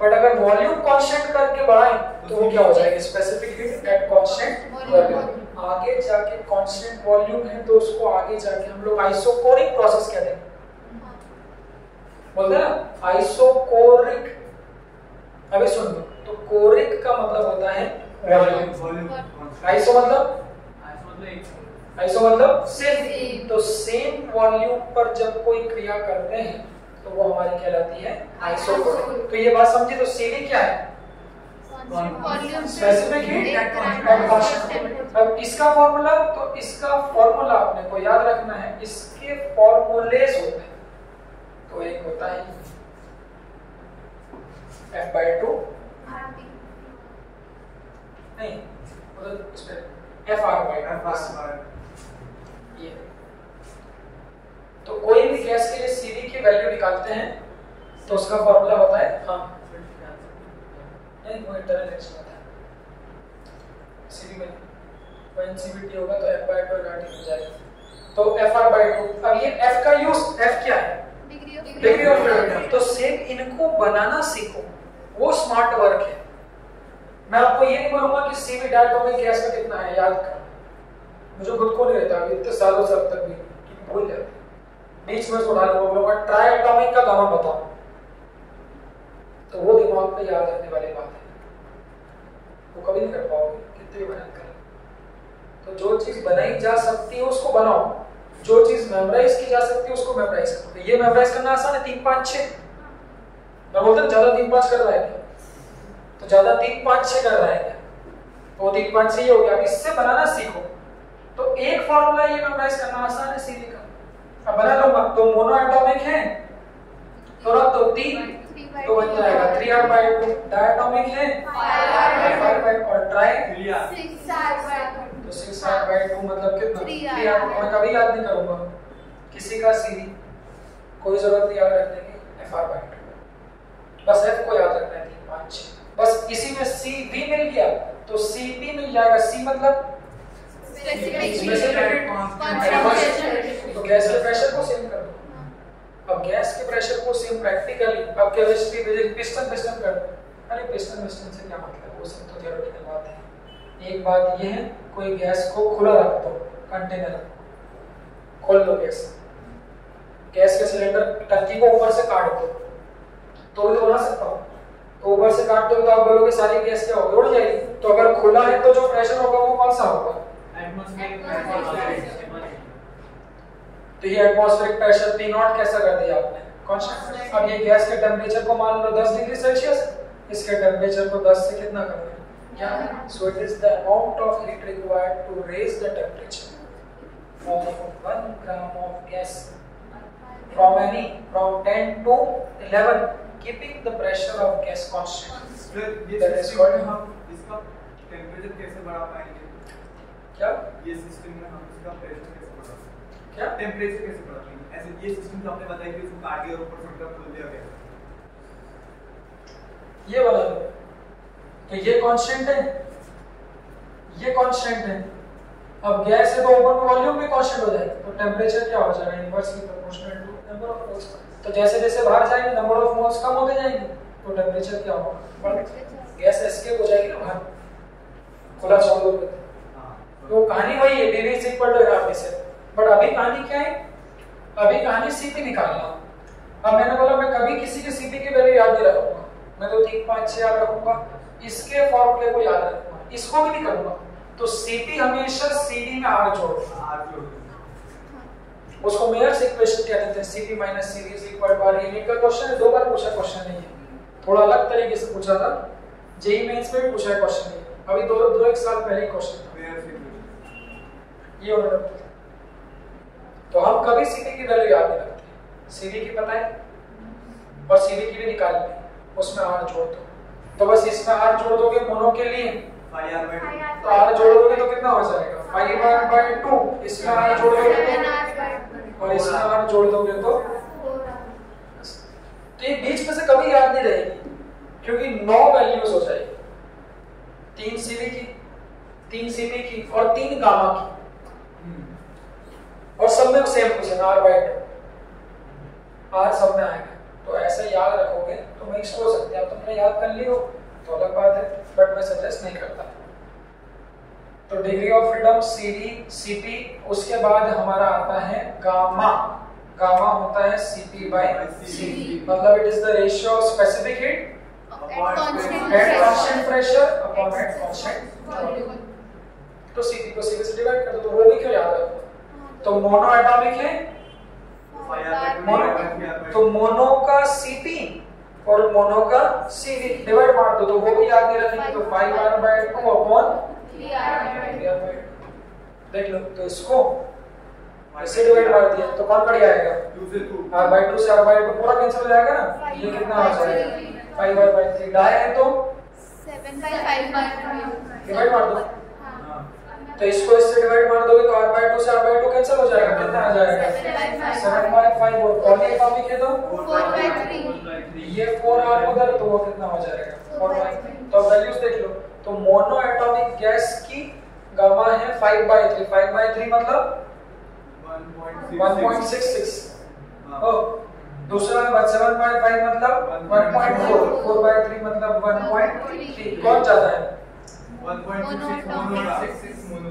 बट अगर वॉल्यूम कांस्टेंट करके बढ़ाएँ तो वो क्या हो जाएगा? Specific heat at constant volume आगे जाके कांस्टेंट वॉल्यूम है तो उसको आगे जाके हम लोग आइसोकोरिक प्रोसेस कहते हैं। बोलते हैं ना आइसोकोरिक अभी सुन लो तो कोरिक का मतलब होता है वॉल्यूम वॉल्यूम आइसो मतलब? मतलब आइसो मतलब सेम Same. तो सेम वॉल्यूम पर जब कोई क्रिया करते हैं तो वो हमारी कहलाती है आइसोकोरिक तो ये बात समझी तो सीवी क्या है? स्पेसिफिक हीट अब इसका फॉर्मूला तो इसका फॉर्मूला अपने को याद रखना है इसके फॉर्मूलेज होते हैं। तो एक होता है f by 2 नहीं मतलब पे f r by ये। तो कोई भी गैस के लिए cv की वैल्यू निकालते हैं तो उसका फॉर्मूला होता है हाँ। नहीं वो इंटरनल रिएक्शन होता है। Cv में when cvt होगा तो f by 2 घाटी हो जाएगा। तो fr by 2 अब ये f का यूज़ f क्या है? डिग्री ऑफ़ फ्रीडम तो सेम इनको बनाना सीखो। वो स्मार्ट वर्क है। मैं आपको ये नहीं बोलूँगा कि सीवी डायटोमिक गैस का कितना है याद कर। मुझे खुद को नहीं रहता इतने सालों से अब तक भी। कि भूल जाते। बीच में सुना लूँगा ट्राई एटॉमिक का गामा बताओ। तो वो दिमाग पे याद रखने वाली बात है। वो कभी नहीं कर पाओगे, कितनी भी मेहनत करें। तो जो चीज़ बनाई जा सकती है, उसको बनाओ। जो चीज़ मेमोराइज की जा सकती है, उसको मेमोराइज करो। तो ये मेमोराइज करना आसान है, तीन पाँच छः मैं बोलता हूँ, ज़्यादा तीन पाँच कर रहा है क्या? तो ज़्यादा तीन पाँच छः कर रहा है क्या? तो तीन पाँच छः ही हो गया। अब इससे बनाना सीखो। तो एक फॉर्मूला ये मेमोराइज करना आसान है, सीधी का अब बना लूँगा। तो मोनो एटॉमिक है तो रख तीन। तो बन जाएगा three R by two diatomic है और ट्राई तो सिक्स आर बाई टू मतलब कितना? थ्री आर मैं कभी याद नहीं करूँगा। किसी का सीधी कोई ज़रूरत नहीं याद रखने की एफ़ आर बाई टू बस एफ़ को याद रखना है तीन पाँच छः बस इसी में सी भी मिल गया तो सी पी मिल जाएगा। सी मतलब? तो गैस प्रेशर को सेम कर दो। अब गैस के प्रेशर को सेम प्रैक्टिकली अब केमिस्ट्री पिस्टन पिस्टन कर अरे पिस्टन पिस्टन से क्या मतलब? वो सब तो थियोरेटिकल बात है। एक बात ये है, कोई गैस को खुला रख दो कंटेनर खोल दो गैस गैस के सिलेंडर टंकी को ऊपर से काट दो। तो भी तो बना सकता हूँ। तो ऊपर से काट दो तो आप बोलोगे, सारी गैस क्या होगी? उड़ जाएगी। तो अगर खुला है तो जो प्रेशर होगा वो कौन सा होगा? तो ये एटमॉस्फेरिक प्रेशर पी नॉट कैसा कर दिया आपने? कांस्टेंट अब ये गैस के टेंपरेचर को मान लो 10 डिग्री सेल्सियस इसके टेंपरेचर को 10 से कितना कर दिया? क्या? So it is the amount of heat required to raise the temperature of 1 gram of gas from any from 10 to 11 keeping the pressure of gas constant. फिर ये That is सिस्टम में हम इसका टेम्परेचर कैसे बढ़ा पाएँगे? क्या? ये सिस्टम में हम इसका प्रेशर क्या? टेम्परेचर कैसे बढ़ा पाएँगे ऐसे ये सिस्टम जो आपने बताया कि इसको काट दिया और ऊपर से उल्टा खोल दिया गया। ये वाला तो ये कांस्टेंट है ये कांस्टेंट है। अब गैस है तो ओपन में वॉल्यूम भी कांस्टेंट हो जाएगा तो टेंपरेचर क्या हो जाएगा? Inversely proportional to number of moles तो जैसे जैसे बाहर जाएँगे नंबर ऑफ़ मोल्स कम होते जाएँगे तो टेंपरेचर क्या होगा? गैस एस्केप हो जाएगी ना बाहर। खुला छोड़ दोगे हाँ। तो कहानी वही है dv is equal to graph से बट अभी कहानी क्या है? अभी कहानी सीपी निकालना। अब मैंने बोला मैं कभी किसी के सीपी की वैल्यू याद नहीं रखूँगा। मैं तो तीन पाँच छह याद रखूँगा। इसके फॉर्मूले को याद रखूँगा। इसको भी नहीं करूँगा। तो सीपी हमेशा सीडी में आर जोड़ उसको मेयर्स इक्वेशन कहते थे। CP minus CD is equal to R unit का क्वेश्चन है। दो बार पूछा क्वेश्चन नहीं है। थोड़ा अलग तरीके से पूछा था। जेई मेंस में भी पूछा है क्वेश्चन नहीं। अभी दो दो एक साल पहले क्वेश्चन था। मेरा सिग्नेचर ये उन्होंने तो हम कभी सीडी की वैल्यू याद नहीं रखते। सीडी की पता है? और सीडी की भी निकाल ली उसमें आर जोड़ दो। तो बस इसमें आर जोड़ दोगे मोनो के लिए? आर तो आर जोड़ दोगे तो कितना हो जाएगा? फाइव आर बाई टू इसमें आर जोड़ दोगे तो? और इसमें आर जोड़ दोगे तो? तो ये बीच में से कभी याद नहीं रहेगी क्योंकि नौ वैल्यूज़ हो जाएगी। तीन सीवी की तीन सीवी की और तीन गामा की। और सब में same question R by two R सब में आएगा। तो ऐसे याद रखोगे तो मिक्स हो सकते हैं। अब तुमने याद कर ली हो तो अलग बात है बट मैं सजेस्ट नहीं करता। तो degree of freedom CD CP उसके बाद हमारा आता है गामा गामा होता है सीपी बाय सी मतलब it is the ratio of specific heat at constant pressure upon at constant तो सीपी को सीपी से डिवाइड कर दो तो वो भी क्यों याद रखो? तो मोनो एटॉमिक है तो मोनो का सीपी और मोनो का सीवी डिवाइड मार दो तो वो भी याद नहीं रखेंगे तो 5r by 2 अपॉन देख लो तो इसको ऐसे डिवाइड मार दिया तो कौन बढ़िया आएगा? टू से टू r by 2 से r by 2 पूरा कैंसिल हो जाएगा ना? ये कितना हो। जाएगा 5r by 3 डाई है तो? सेवन बाय फाइव डिवाइड मार दो। तो इसको इससे डिवाइड मार दोगे तो r by 2 से r by 2 कैंसिल हो जाएगा कितना आ जाएगा? 7 by 5 और पॉली एटॉमिक है तो? ये 4r उधर तो वो कितना हो जाएगा? 4 by तो वैल्यूज़ देख लो। तो मोनो एटॉमिक गैस की गामा है 5 by 3 5 by 3 मतलब 1.66 ओ दूसरा है 7 by 5 मतलब 1.4 4 by 3 मतलब 1.3 कौन ज़्यादा है? 1.66 मोनो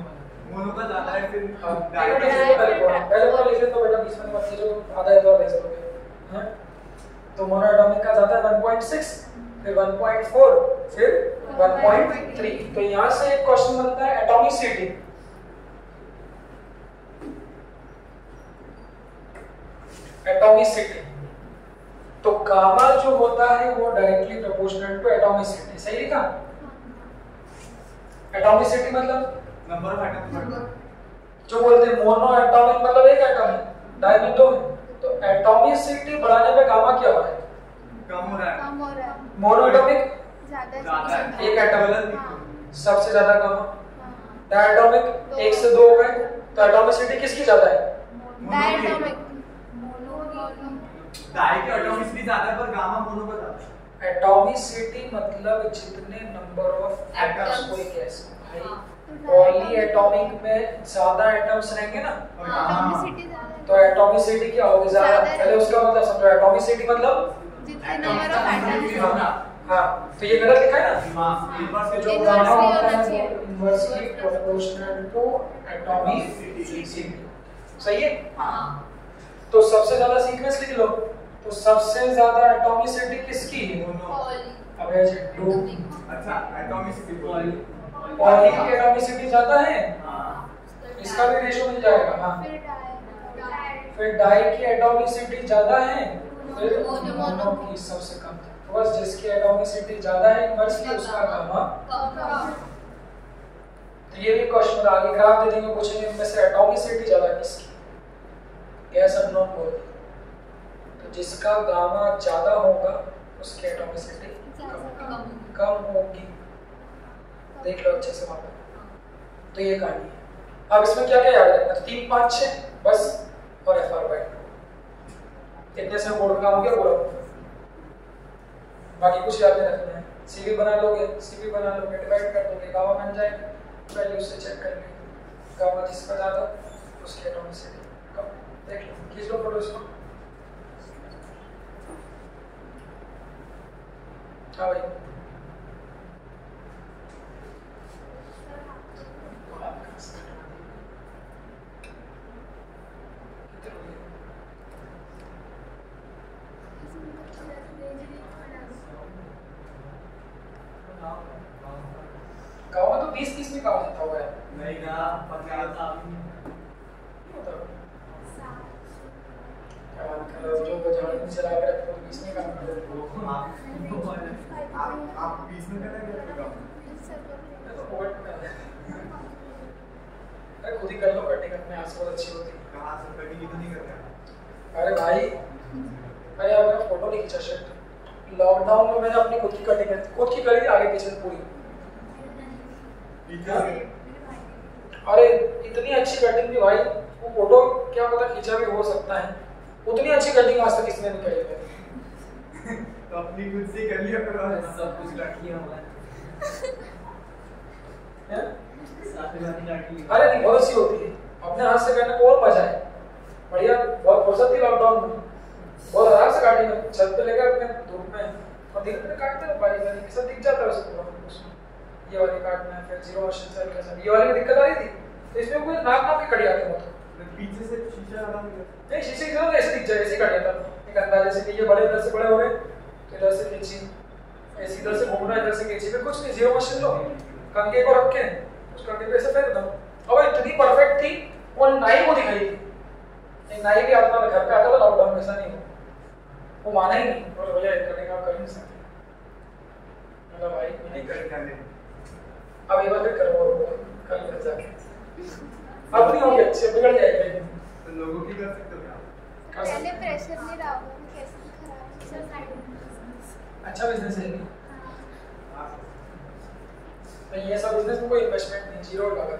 मोनो का ज़्यादा है फिर पहले तो बेटा बीच में मत कीजिए आधा एक और दे सकोगे हैं तो मोनो एटॉमिक का ज़्यादा है 1.6 फिर 1.4 फिर 1.3 तो यहाँ से एक क्वेश्चन बनता है एटॉमिसिटी एटॉमिसिटी तो गामा जो होता है वो डायरेक्टली प्रोपोर्शनल टू एटॉमिसिटी सही लिखा? एटॉमिसिटी मतलब? नंबर ऑफ़ एटम्स जो बोलते हैं मोनो एटॉमिक मतलब एक एटॉम है डाई में दो है। तो एटॉमिसिटी बढ़ाने पे गामा क्या हो रहा है? कम हो रहा है। कम हो रहा है। मोनो एटॉमिक ज़्यादा है। एक एटम गलत लिखो सबसे ज़्यादा गामा डायटॉमिक एक से दो हो गए। तो एटॉमिसिटी किसकी ज़्यादा है? डाई के एटॉमिसिटी ज़्यादा है पर गामा मोनो का ज़्यादा है। एटॉमिसिटी मतलब जितने नंबर ऑफ़ एटम्स कोई गैस भाई। हाँ। पॉली एटॉमिक में ज़्यादा एटम्स रहेंगे ना? है। तो एटॉमिसिटी क्या होगी ज़्यादा? पहले उसका मतलब समझो एटॉमिसिटी मतलब? जितने नंबर ऑफ़ एटम्स होना हाँ। तो ये गलत लिखा है ना? हाँ इनवर्स तो जो गामा होता है वो इनवर्सली प्रोपोर्शनल टू एटॉमिसिटी सही है? हाँ। तो सबसे ज़्यादा सीक्वेंस लिख लो। तो सबसे ज़्यादा एटॉमिसिटी किसकी है? पॉली अबे जिट्टू अच्छा एटॉमिसिटी पॉली पॉली की एटॉमिसिटी ज़्यादा है हाँ इसका भी रेशो मिल जाएगा हाँ। फिर डाई फिर डाई की एटॉमिसिटी ज़्यादा है फिर मोनो- की सबसे कम। तो बस जिसकी एटॉमिसिटी ज़्यादा है इनवर्सली उसका गामा कम तो ये भी क्वेश्चन में आगे ग्राफ दे देंगे पूछेंगे इनमें से एटॉमिसिटी ज़्यादा किसकी? गैस अननोन बोल। तो जिसका गामा ज़्यादा होगा उसकी एटॉमिसिटी कम होगी। देख लो अच्छे से वहाँ पर तो ये कहानी है। अब इसमें क्या क्या याद रखना? तीन, पाँच छः बस। और एफ़ आर बाई टू इतने से बोर्ड काम हो गया पूरा? बाकी कुछ याद नहीं रखना है। सीवी बना लोगे। सीवी बना लोगे डिवाइड कर दोगे। गामा बन जाएगा। वैल्यू से चेक कर लेंगे। गामा जिसका ज़्यादा उसकी एटॉमिसिटी कम देख। लो। खींच लो फ़ोटो इसको। हाँ भाई। गाँव में तो बीस तीस में काम होता होगा यार नहीं ना पचास क्या बात कर रहे हो जो बजाने में चला के रखते बीस में काम कर रहे हो आप आप बीस में काम तो है खुद ही कर लो कटिंग अपने हाथ से बहुत अच्छी होती है। से तो नहीं कर रहा अरे भाई अरे यार मैंने फ़ोटो नहीं खींचा शर्ट लॉकडाउन में मैंने अपनी खुद की कटिंग करी खुद की करी आगे पीछे पूरी। अरे इतनी अच्छी कटिंग थी भाई वो फ़ोटो क्या पता खींचा भी हो सकता है। उतनी अच्छी कटिंग आज तक किसने नहीं करी है। तो अपनी खुद से कर लिया करो। सब कुछ काट लिया हुआ है? हैं? साथ में काट अरे नहीं बहुत अच्छी होती है। अपने हाथ से करने को और मज़ा है बढ़िया बहुत फुर्सत थी लॉकडाउन में। बहुत आराम से काटी मैं छत पे लेकर अपने धूप में। और दिन में काटते हो बारी बारी सब दिख जाता है उसको। ये वाली काटना है फिर ज़ीरो मशीन से कैसा ये वाली में दिक्कत आ रही थी। तो इसमें कोई नाप नाप के कट जाते हैं मतलब। पीछे से शीशा लगा नहीं शीशे की ज़रूरत ऐसे दिख जाए ऐसे कट जाता है। एक अंदाजे से कि ये बड़े इधर से बड़े हो गए तो इधर से खींची। ऐसे इधर से घूमना इधर से खींची। फिर कुछ नहीं ज़ीरो मशीन लो। कंगे को रखे उस कंगे पे ऐसे फेंक दो। अब इतनी परफेक्ट थी वो नाई को दिखाई थी। एक नाई भी आता था घर पे आता था लॉकडाउन में ऐसा नहीं हुआ। वो माना ही नहीं बोले भैया करने का कर नहीं सकते। मतलब भाई नहीं कर करने अब एक बार फिर करो और कल फिर जाके। अब नहीं होगी अच्छी बिगड़ जाएगी। तो लोगों की कर सकते हो क्या? पहले प्रेशर नहीं रहा होगा कैसे खराब चल साइड अच्छा बिज़नेस है ये। हाँ। नहीं ये सब बिज़नेस में कोई इन्वेस्टमेंट नहीं ज़ीरो एक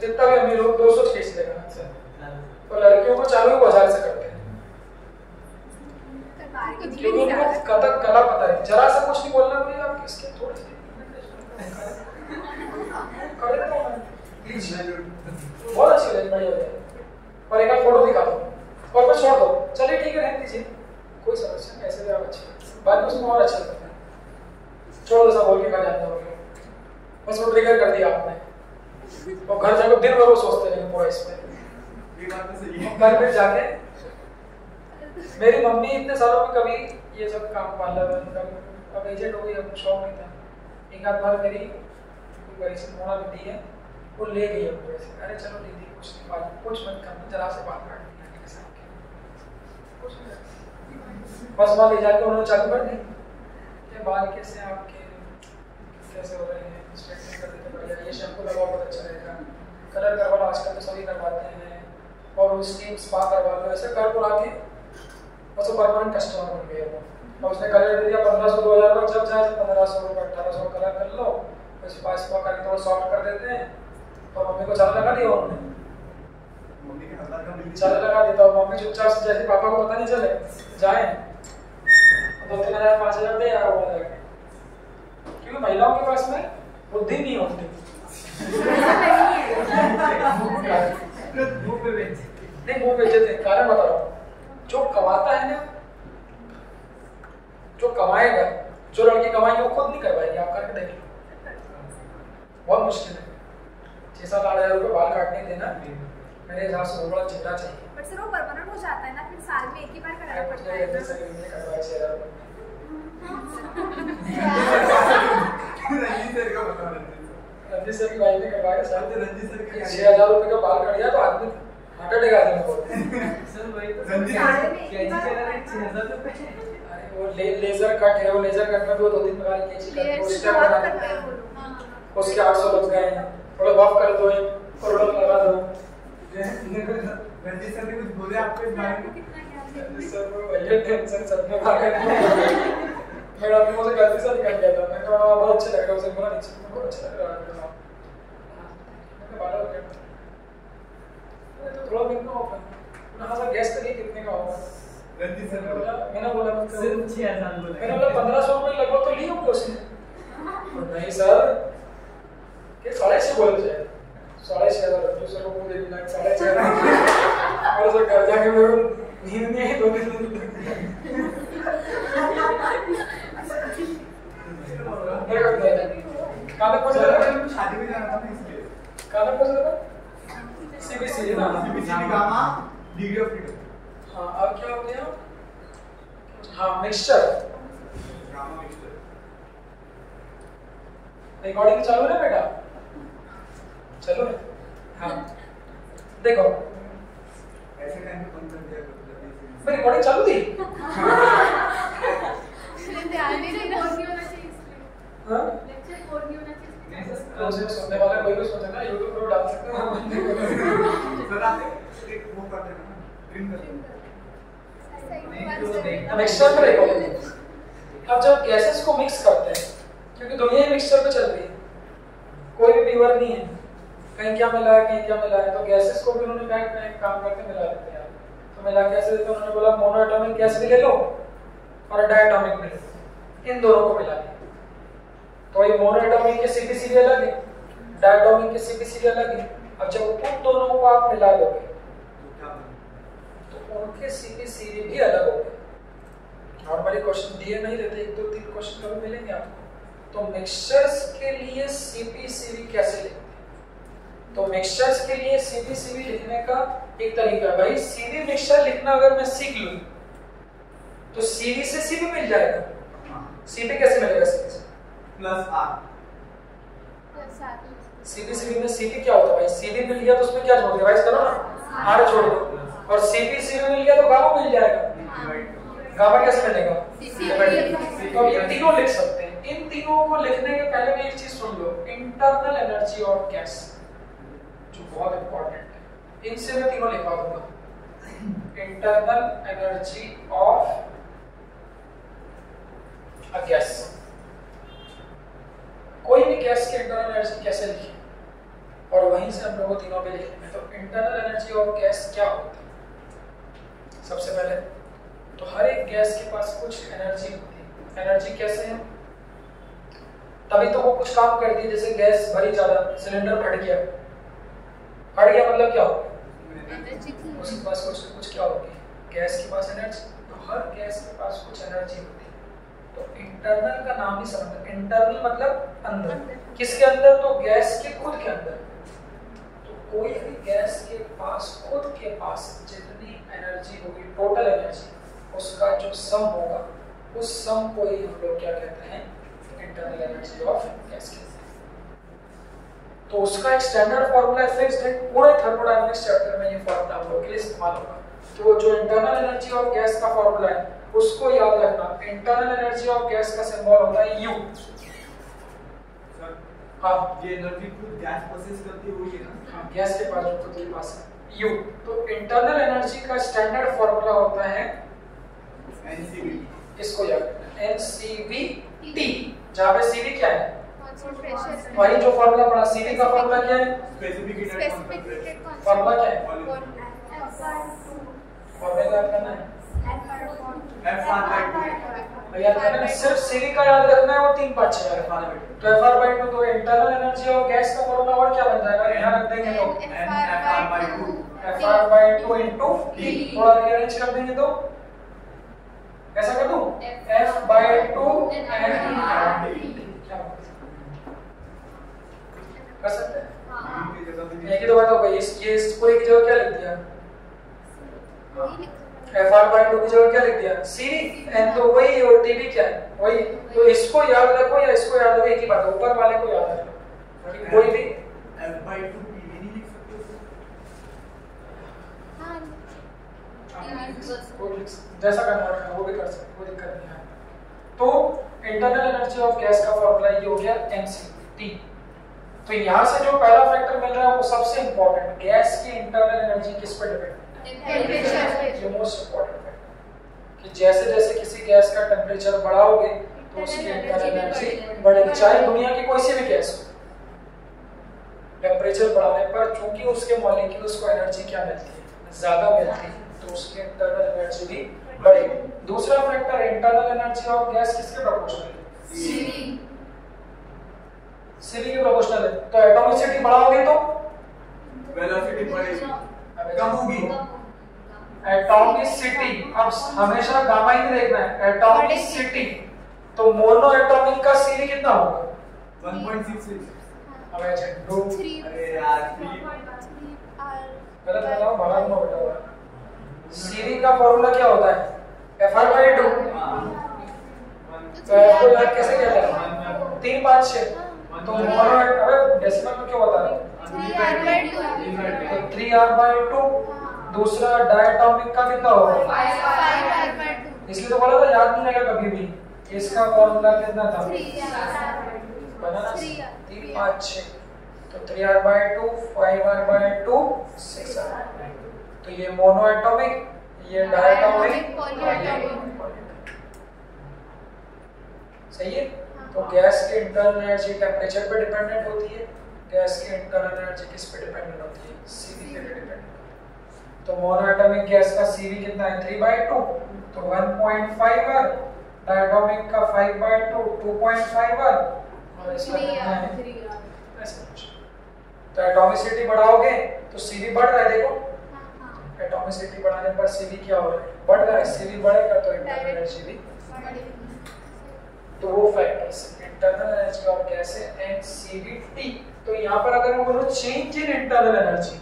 जितना भी अमीर हो, दो सौ लेगा अच्छा तो लड़कियों को चालू से करते हैं। क्योंकि उनको कथा कला पता है। जरा सा कुछ नहीं बोलना आप थोड़ी हूँ बहुत अच्छी और एक फ़ोटो दिखा दो और छोड़ दो। चलिए, ठीक है, रहने दीजिए। कोई समस्या नहीं, ऐसे भी आप अच्छे बाद में और अच्छा लगता है। छोड़ दो, सब बोल के कहा जाता बस वो ट्रिगर कर दिया आपने। और घर जाकर दिन भर वो सोचते रहेंगे पूरा इस पे ये बात तो घर में जाके मेरी मम्मी इतने सालों में कभी ये सब काम पार्लर कभी अब एजेंट हो गई अब शौक नहीं था। एक आध बार मेरी बड़ी सी मोड़ा दीदी है वो ले गई है पूरे से। अरे चलो दीदी कुछ नहीं बात कुछ मत करना जरा से बात काट दी बस वहाँ ले जाके उन्होंने चालू कर दी। बाल कैसे आपके कैसे हो रहे हैं? कलर करवा आजकल तो सभी करवाते हैं और स्टीम स्पा करवा लो ऐसे कर पुरा के बस वो परमानेंट कस्टमर बन गए वो और उसने कलर दे दिया पंद्रह सौ दो हज़ार का जब चाहे पंद्रह सौ रुपये अठारह सौ कलर कर लो फिर स्पा स्पा करके थोड़ा सॉफ्ट कर देते हैं और मम्मी को चाला लगा दिया उन्होंने बिल चाला लगा देता और मम्मी चुपचाप से जैसे पापा को पता नहीं चले। जाए। दो तीन हज़ार पाँच हज़ार दे आया वो क्योंकि महिलाओं के पास में बुद्धि नहीं होती मुँह पे नहीं मुँह बेचे थे कारण बता रहा हूँ जो कमाता है ना जो कमाएगा जो लड़की कमाएगी वो खुद नहीं करवाएगी। आप करके देखिए बहुत मुश्किल है। छह सात आठ हज़ार रुपये बाल काटने देना मेरे हिसाब से वो बड़ा चिल्ला चाहिए। बट सर वो परमानेंट हो जाता है ना फिर साल में एक ही बार कराना पड़ता है रंजीत सर का वाइफ ने करवाया सर रंजीत सर का छह हज़ार रुपये का बाल कट गया तो आदमी हार्ट अटैक आ जाएगा सर वही रंजीत छह हज़ार रुपए वो लेजर कट है वो लेजर कट में भी वो दो तीन प्रकार की लेयर वो स्टेप बहुत बना करते देते हैं वो लोग उसके आठ सौ लग गए हैं। थोड़ा बफ कर दो प्रोडक्ट लगा दो रंजीत सर ने कुछ बोले आपको इस बारे में सर को भैया टेंशन सच में भाग मेरा अपने मुझे गलती से निकल गया था। मैं कहा "हाँ, बहुत अच्छा लग रहा है उसे। बोला नीचे में बहुत अच्छा लग रहा है मैंने बाला हो गया तो थोड़ा बिकना होगा। ना सा गैस करिए कितने का होगा? सर मैंने ने बोला मैंने बोला सिर्फ़ छह हज़ार बोले मैंने बोला पंद्रह सौ रुपये लगभग तो लिए होंगे उसने नहीं सर के साढ़े छः बोले थे। साढ़े छः हज़ार दूसरे को मुझे मिला के साढ़े छः हज़ार। और सर घर जाके मेरे को नींद नहीं आई दो तीन दिन कहाँ तक पहुँच सर रहा मुझे शादी में जाना था। इसलिए कहाँ तक पहुँच था सीबीसी ना CBC gamma degree of freedom हाँ अब क्या। हो गया हाँ मिक्सचर गामा मिक्सचर रिकॉर्डिंग चालू है ना बेटा चलो हाँ देखो ऐसे टाइम पे बंद कर दिया करो रिकॉर्डिंग चालू थी ध्यान नहीं देना बोर नहीं होना चाहिए इसलिए हाँ? लेक्चर बोर नहीं होना चाहिए नहीं सर तो उसमें सुनने वाला कोई भी सोचे ना यूट्यूब पर डाल सकते हैं। हम बंद कर देंगे। सर आप एक एक वो कर देना प्रिंट कर देना। नहीं, तो देखना। मिक्सचर में देखो। अब जब गैसेस को मिक्स करते हैं क्योंकि दुनिया ही मिक्सचर पे चल रही है कोई भी प्योर नहीं है। कहीं क्या मिला है कहीं क्या मिला है तो गैसेस को भी उन्होंने क्या क्या काम करके मिला देते हैं तो मिला कैसे देते उन्होंने बोला मोनोएटॉमिक गैस भी ले लो और डायटोमिक भी इन दोनों को मिला दिया। तो ये मोनोएटॉमिक के सीपीसी भी अलग है डायटोमिक के सीपीसी भी अलग है अब जब उन दोनों को आप मिला दोगे तो तो उनके सीपीसीवी भी अलग होंगे नॉर्मली क्वेश्चन दिए नहीं रहते एक दो तीन क्वेश्चन कभी मिलेंगे आपको तो मिक्सचर्स के लिए सीपीसीवी कैसे लिखते हैं तो मिक्सचर्स के लिए सीपीसीवी लिखने का एक तरीका है भाई सीवी मिक्सचर लिखना अगर मैं सीख लूँ तो सीवी से सीवी मिल जाएगा हाँ सीपी कैसे मिलेगा सीवी से प्लस आर सीवी सीवी में सीवी क्या होता है भाई? सीवी मिल गया तो उसमें क्या जोड़ दिया करो ना आर छोड़ दो। और सीपी सीवी मिल गया तो गामा मिल जाएगा। गामा कैसे मिलेगा? तो ये तीनों लिख सकते हैं। इन तीनों को लिखने के पहले में एक चीज़ सुन लो। इंटरनल एनर्जी ऑफ़ गैस जो बहुत इंपॉर्टेंट है। इनसे मैं तीनों लिखवा दूँगा। Internal energy of a gas कोई भी गैस की इंटरनल एनर्जी कैसे लिखे? और वहीं से हम लोगों तीनों पे लिखेंगे तो इंटरनल एनर्जी ऑफ़ गैस क्या होती है? सबसे पहले तो हर एक गैस के पास कुछ एनर्जी होती है। एनर्जी कैसे है? तभी तो वो कुछ काम करती है जैसे गैस भरी ज़्यादा सिलेंडर फट गया। फट गया मतलब क्या हो? गया उसके पास कुछ कुछ क्या होगी गैस के पास एनर्जी तो हर गैस के पास कुछ एनर्जी होती है। तो इंटरनल का नाम ही समझ इंटरनल मतलब अंदर। किसके अंदर? तो गैस के खुद के अंदर। तो कोई भी गैस के पास, खुद के पास जितनी एनर्जी होगी टोटल एनर्जी उसका जो सम होगा, उस सम को ही हम लोग क्या कहते हैं? इंटरनल एनर्जी ऑफ़ गैस कहते तो उसका एक स्टैंडर्ड फार्मूला फिक्स्ड है। पूरे थर्मोडायनामिक्स चैप्टर में ये फार्मूला हम लोग के लिए इस्तेमाल होगा तो जो इंटरनल एनर्जी ऑफ़ गैस का फार्मूला है उसको याद रखना। इंटरनल एनर्जी ऑफ़ गैस का सिंबल होता है यू सर हाँ ये एनर्जी खुद गैस प्रोसेस करती हुई है ना? हाँ गैस के पास जो खुद के पास है। यू तो इंटरनल एनर्जी का स्टैंडर्ड फॉर्मूला होता है एनसीबी इसको याद रखना। एन सी वी टी जहाँ पे सीवी क्या है? वही जो फॉर्मूला पढ़ा सीवी का फॉर्मूला क्या है? स्पेसिफिक फॉर्मूला क्या है? फॉर्मूला याद करना है। एफ़ आर बाय टू और याद करना सिर्फ़ सी का याद रखना है वो तीन पाँच छह एफ़ है आर बाय टू तो एफ़ आर बाई टू तो इंटरनल एनर्जी ऑफ़ गैस का फॉर्मूला और क्या बन जाएगा? यहाँ रख देंगे तो FR by two. F R by two T. थोड़ा रीअरेंज कर देंगे तो। कैसा कर दूँ? एफ़ बाई टू एन बात है? कर सकते हैं? हाँ। पे एक ही तो बात हो ये इस पूरी की जगह क्या लिख दिया? एफ़ आर बाई टू की जगह क्या लिख दिया? सी एन तो वही और टी भी क्या है? वही. तो इसको याद रखो या इसको याद रखो एक ही बात है। ऊपर वाले को याद रखो। कोई भी एफ़ बाय टू पीवी नहीं लिख सकते उसको? लिख सकते- जैसा कन्वर्ट करना वो भी कर सकते कोई दिक्कत नहीं है। तो इंटरनल एनर्जी ऑफ़ गैस का फॉर्मूला ये हो गया एमसीटी तो यहाँ से जो पहला फैक्टर मिल रहा है वो सबसे इंपॉर्टेंट गैस की इंटरनल एनर्जी किस पर डिपेंड ये मोस्ट इंपॉर्टेंट फैक्टर कि जैसे जैसे किसी गैस का टेम्परेचर बढ़ाओगे तो उसकी इंटरनल एनर्जी बढ़ेगी। चाहे दुनिया की कोई सी भी गैस हो। टेम्परेचर बढ़ाने पर चूँकि उसके मॉलिक्यूल्स को एनर्जी क्या मिलती है? ज़्यादा मिलती है तो उसकी इंटरनल एनर्जी भी बढ़ेगी। दूसरा factor internal energy of gas किसके प्रोपोर्शनल है सीवी के प्रोपोर्शनल है तो एटॉमिसिटी बढ़ाओगे तो? वेलोसिटी बढ़ेगी। कम होगी। एटॉमिसिटी अब हमेशा गामा ही देखना है। एटॉमिसिटी तो मोनो एटॉमिक का सीवी कितना होगा? 1.66 अब ऐसे दो। अरे यार गलत बताओ बेटा हुआ। सीवी का फॉर्मूला क्या होता है? एफ़ आर बाई टू तो एफ़ को याद कैसे किया जाए तीन पाँच छः तो मोनो अबे डेसिमल में क्यों बता रहे तो थ्री आर बाई टू दूसरा डायटोमिक का कितना होगा? इसलिए तो बोला था याद नहीं रहेगा कभी भी। इसका फॉर्मूला कितना था? बना ना तीन पाँच छः तो three R by two five R by two six R तो ये मोनो एटॉमिक ये डायटोमिक सही है? तो गैस की इंटरनल एनर्जी टेम्परेचर पे डिपेंडेंट होती है गैस की इंटरनल एनर्जी किस पे डिपेंडेंट होती है? सीवी पे डिपेंडेंट तो मोनोएटॉमिक गैस का सीवी कितना है? 3 बाय 2 तो 1.5 आर डायटोमिक का 5 बाय 2 2.5 आर और इसका कितना है? ऐसे कुछ। तो एटॉमिसिटी बढ़ाओगे तो सीवी बढ़ रहा है देखो। एटॉमिसिटी बढ़ाने पर सीवी क्या हो रहा है? बढ़ रहा है। सीवी बढ़ेगा तो इंटरनल एनर्जी भी तो वो factors internal energy of gas है एनसीवीटी तो यहाँ पर अगर मैं बोलूँ चेंज इन इंटरनल एनर्जी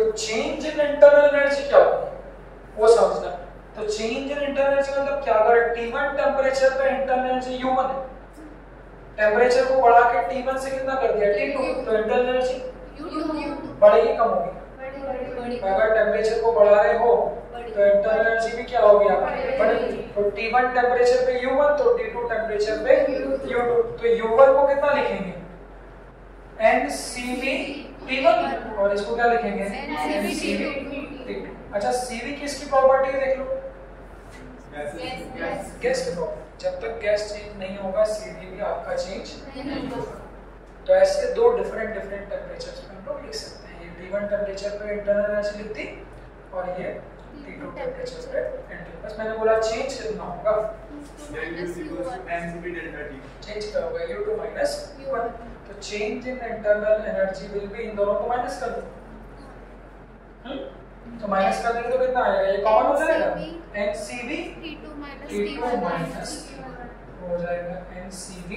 तो चेंज इन इंटरनल एनर्जी क्या होगी? वो समझना। तो चेंज इन इंटरनल एनर्जी मतलब क्या अगर T1 टेम्परेचर पे इंटरनल एनर्जी U1 है। टेम्परेचर को बढ़ा के T1 से कितना कर दिया? T2 तो इंटरनल एनर्जी बढ़ेगी कम होगी। अगर टेम्परेचर को बढ़ा रहे हो तो इंटरनल एनर्जी भी क्या होगी आपकी? बढ़ेगी। तो T1 टेम्परेचर पे U1 तो T2 टेम्परेचर पे U2 तो U1 को कितना लिखेंगे? NCV T1 और इसको क्या लिखेंगे? NCV T2 अच्छा CV की इसकी प्रॉपर्टी देख लो। गैस की प्रॉपर्टी जब तक गैस चेंज नहीं होगा CV भी आपका चेंज तो ऐसे दो डिफरेंट डिफरेंट टेम्परेचर पे हम लोग लिख सकते हैं। ये T1 टेम्परेचर पे इंटरनल एनर्जी लिखती और ये T2 टेम्परेचर पे इंटरनल बस मैंने बोला चेंज कितना होगा। चेंज क्या होगा? U2 minus U1 change in internal energy will be इन दोनों को माइनस कर दो। हम्म? तो माइनस कर देंगे तो कितना आएगा? ये कॉमन हो जाएगा? NCV T2 माइनस हो जाएगा NCV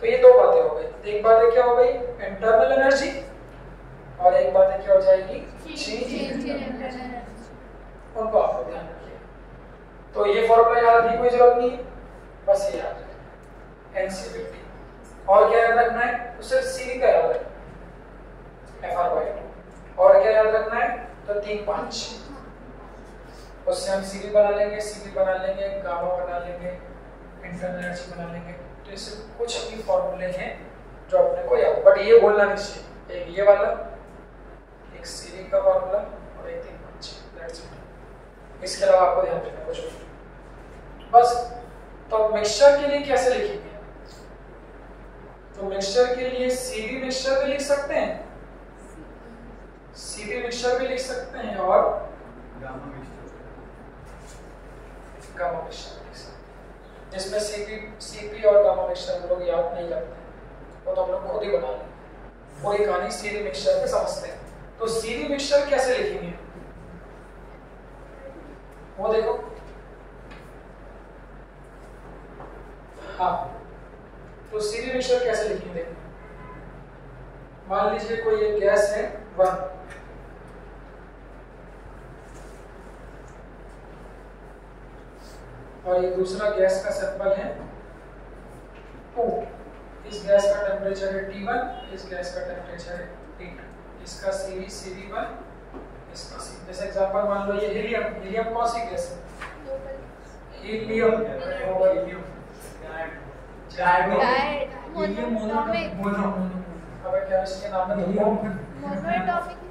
तो ये दो बातें हो गई। एक बात है क्या हो गई? इंटरनल एनर्जी और एक बात है क्या हो जाएगी? चेंज इन उनको आप लोग ध्यान रखिए। तो ये फॉर्मूला याद रखने की कोई ज़रूरत नहीं है। बस ये याद रखें एनसीवीटी और क्या याद रखना है? तो सिर्फ़ सीवी का याद रखना एफ़ आर टू और क्या याद रखना है? तो तीन पाँच। उससे हम सी बना लेंगे सी बना लेंगे, गामा बना लेंगे इंटरनल एनर्जी बना लेंगे। तो इससे कुछ भी फॉर्मूले हैं जो अपने को याद बट ये बोलना नहीं चाहिए। एक ये वाला, एक सी का फॉर्मूला और एक तीन पाँच। इसके अलावा आपको ध्यान रखना कुछ बस तो मिक्सचर के लिए कैसे लिखेंगे? तो मिक्सचर के लिए सीबी मिक्सचर भी लिख सकते हैं? सीबी मिक्सचर भी लिख सकते हैं और गामा मिक्सचर गामा मिक्सचर लिख सकते हैं। जिसमें सीपी सीपी और गामा मिक्सचर हम लोग याद नहीं करते वो तो हम लोग खुद ही बना लें पूरी कहानी सीबी मिक्सचर पे समझते हैं। तो सीबी मिक्सचर कैसे लिखेंगे? वो देखो। हाँ। तो सीबी मिक्सचर कैसे लिखेंगे? मान लीजिए कोई एक गैस है वन। और ये दूसरा गैस का सैंपल है टू। इस गैस का टेम्परेचर है टी वन इस गैस का टेम्परेचर है टी टू इसका C V C V one इसका सी जैसे एग्जांपल मान लो ये हीलियम हीलियम कौन सी गैस है? हीलियम हीलियम मोनोटॉमिक मोनो अब क्या इसके नाम में मोनोटॉमिक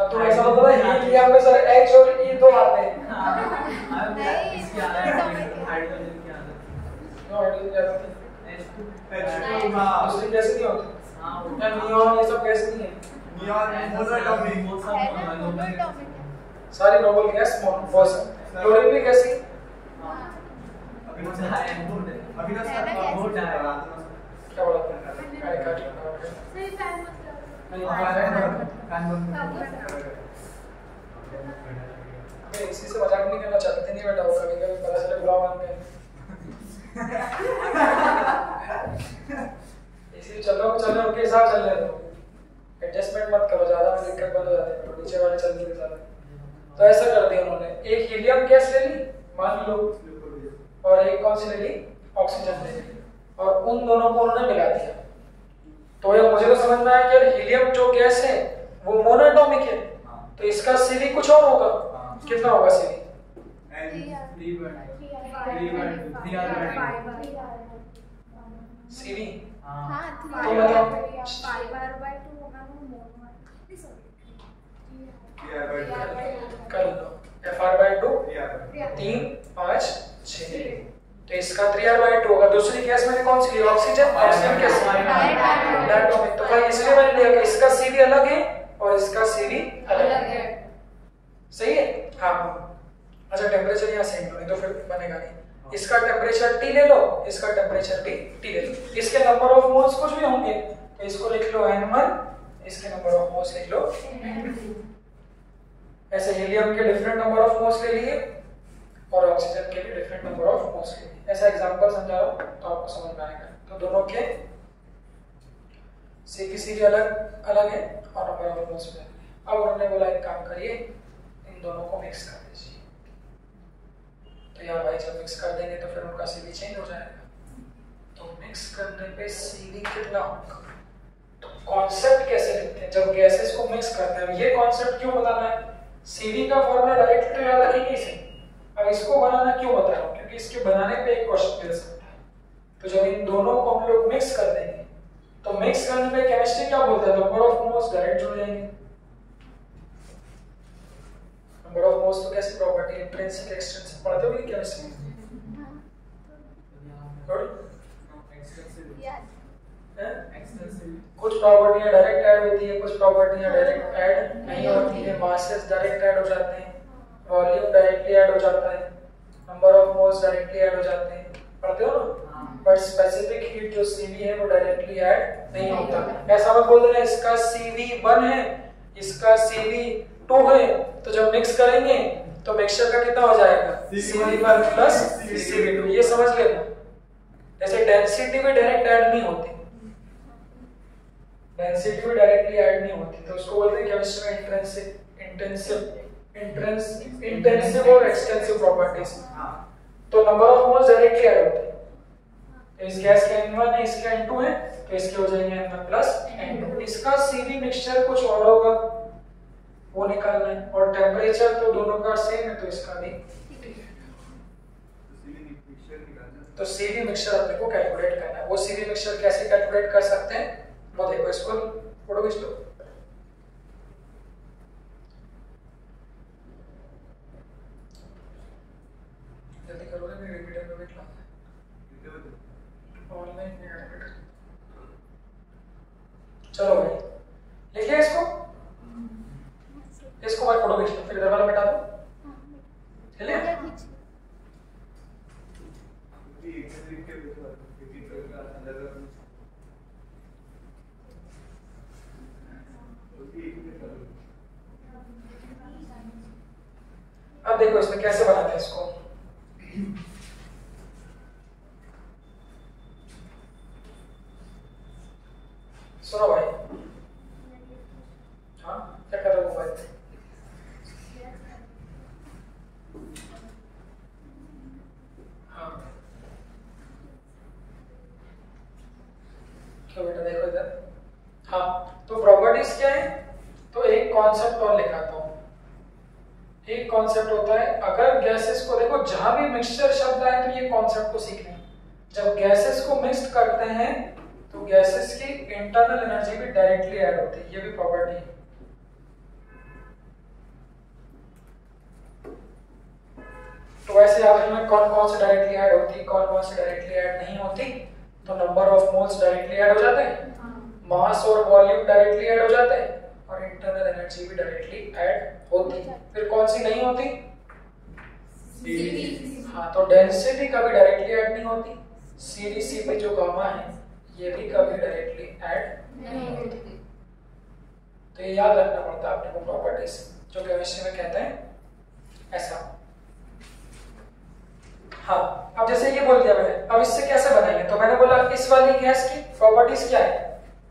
अब तो ऐसा होता है हीलियम में सर एच और ई दो आते हैं। नहीं, इसकी आदत हाइड्रोजन की आदत नो हाइड्रोजन ज़्यादा H2 H2 हाँ दूसरी कैसे नहीं होती? हाँ वो नियॉन ये सब कैसे नहीं है? नियॉन मोनोटॉमिक वो सब मोनोटॉमिक सारी नोबल गैस मोनोफॉस क्लोरीन भी कैसी? हाँ। अभी वो है अभी ना सर गैस? वो डाल रहा था क्या बोला अरे काट लगा सही फ़ैन मत नहीं, फ़ैन हाँ, कान बंद हाँ, कर। मैं इसी से मज़ाक नहीं करना चाहते नहीं बेटा वो कभी कभी पता चले बुरा मान गए इसी चलो चलो उनके हिसाब चल रहे दो। एडजस्टमेंट मत करो ज़्यादा में दिक्कत बंद हो जाती है। तो नीचे वाले चल नहीं ज़्यादा तो ऐसा कर दिया उन्होंने। एक हीलियम गैस ले ली मान लो। और एक कौन सी ले ली? ऑक्सीजन दे और उन दोनों को उन्होंने मिला दिया तो ये मुझे तो समझ में आया कि हीलियम जो गैस है वो मोनोटॉमिक है तो इसका सीवी कुछ और होगा हाँ। कितना होगा सीवी. सीवी हाँ हाँ तो मतलब- कर लो एफ़ आर बाई टू तीन पाँच छ तो इसका थ्री आर बाई टू होगा। दूसरी गैस मैंने कौन सी? ली ऑक्सीजन ऑक्सीजन कैसे डायटोमिक तो भाई इसलिए मैंने लिया कि इसका सीवी अलग है और इसका सीवी अलग है। सही है? हाँ। अच्छा टेम्परेचर यहाँ सेम नहीं तो फिर बनेगा नहीं। इसका टेम्परेचर टी ले लो। इसका टेम्परेचर भी टी ले लो। इसके नंबर ऑफ़ मोल्स कुछ भी होंगे। तो इसको लिख लो एन वन इसके नंबर ऑफ़ मोल्स लिख लो। ऐसे हीलियम के डिफरेंट नंबर ऑफ़ मोल्स ले लिए। और ऑक्सीजन के भी डिफरेंट नंबर ऑफ़ मोल्स लिए। ऐसा एग्जांपल समझा रहा हूँ तो आपको समझ में आएगा। तो दोनों के सी की सी अलग अलग है और नंबर ऑफ़ मोल्स है अब उन्होंने बोला, एक काम करिए, इन दोनों को मिक्स कर दीजिए। तो यार भाई, जब मिक्स कर देंगे तो फिर उनका सीवी चेंज हो जाएगा। तो मिक्स करने पे सीवी कितना होगा? तो कॉन्सेप्ट कैसे लिखते हैं? जब गैसेस को मिक्स करते हैं ये कॉन्सेप्ट क्यों बताना है? सीवी का फॉर्मूला डायरेक्ट तो याद रखेंगे इसे इसको बनाना क्यों बता रहा हूँ? क्योंकि इसके बनाने पे एक क्वेश्चन मिल सकता है। तो जब इन दोनों को हम लोग मिक्स कर देंगे तो मिक्स करने पे केमिस्ट्री क्या बोलता है? नंबर ऑफ़ मोल्स डायरेक्ट जुड़ जाएँगे। नंबर ऑफ़ मोल्स तो कैसी प्रॉपर्टी इंट्रिंसिक एक्सट्रिंसिक पढ़ते हो नहीं केमिस्ट्री कुछ प्रॉपर्टियाँ डायरेक्ट ऐड होती है, कुछ प्रॉपर्टियाँ डायरेक्ट ऐड नहीं होती है मासेस डायरेक्ट ऐड हो जाते हैं। वॉल्यूम डायरेक्टली ऐड हो जाता है। Number of moles directly add हो जाते हैं। पढ़ते हो ना? बट स्पेसिफिक हीट जो सीवी है वो डायरेक्टली ऐड नहीं होता। ऐसा मत बोल देना इसका सीवी वन है इसका सीवी टू है तो जब मिक्स करेंगे तो मिक्सचर का कितना हो जाएगा? CV one plus CV two ये समझ लेना जैसे डेंसिटी भी डायरेक्ट ऐड नहीं होती। डेंसिटी भी डायरेक्टली ऐड नहीं होती। तो उसको बोलते हैं केमिस्ट्री में इंटेंसिव इंटेंसिव इंटेंस इंटेंसिव और एक्सटेंसिव प्रॉपर्टीज़ तो number of moles directly add होते हैं। इस गैस के N1 है इसके N2 है तो इसके हो जाएँगे N1 प्लस N2 इसका CV मिक्सचर कुछ और होगा। वो निकालना है। और टेम्परेचर तो दोनों का सेम है तो इसका भी तो CV मिक्सचर अपने को कैलकुलेट करना है। वो CV मिक्सचर कैसे कैलकुलेट कर सकते हैं? वो देखो इसको। फ़ोटो खींच लो जल्दी करो ना मेरे रिपीटर में बैठना ऑनलाइन में ऐड चलो भाई लिख लिया इसको इसको मैं फ़ोटो खींच लो फिर इधर वाला मिटा दो ले लिया अब देखो इसमें कैसे बनाते हैं इसको सुनो भाई हाँ क्या कर रहे हो मोबाइल पे हाँ क्यों बेटा देखो इधर हाँ प्रॉपर्टीज़ क्या है? तो एक कॉन्सेप्ट और लिखाता हूँ। एक कॉन्सेप्ट होता है, अगर गैसेस को देखो, जहाँ भी मिक्सचर शब्द आए तो ये कॉन्सेप्ट को सीखना जब गैसेस को मिक्स करते हैं तो गैसेस की इंटरनल एनर्जी भी डायरेक्टली ऐड होती है। ये भी प्रॉपर्टी है। तो वैसे याद रखना कौन कौन से डायरेक्टली ऐड होती, कौन कौन से डायरेक्टली ऐड नहीं होती तो number of moles directly add हो जाते हैं। मास और वॉल्यूम डायरेक्टली ऐड हो जाते हैं। और इंटरनल एनर्जी भी डायरेक्टली ऐड होती है। फिर कौन सी नहीं होती? हाँ तो डेंसिटी कभी डायरेक्टली ऐड नहीं होती। सीडीसी पे जो गामा है ये भी कभी डायरेक्टली ऐड नहीं होती। तो ये याद रखना पड़ता है अपने को प्रॉपर्टीज़ जो केमिस्ट्री में कहते हैं ऐसा। हाँ अब जैसे ये बोल दिया मैंने अब इससे कैसे बनाएँगे? तो मैंने बोला इस वाली गैस की प्रॉपर्टीज़ क्या है?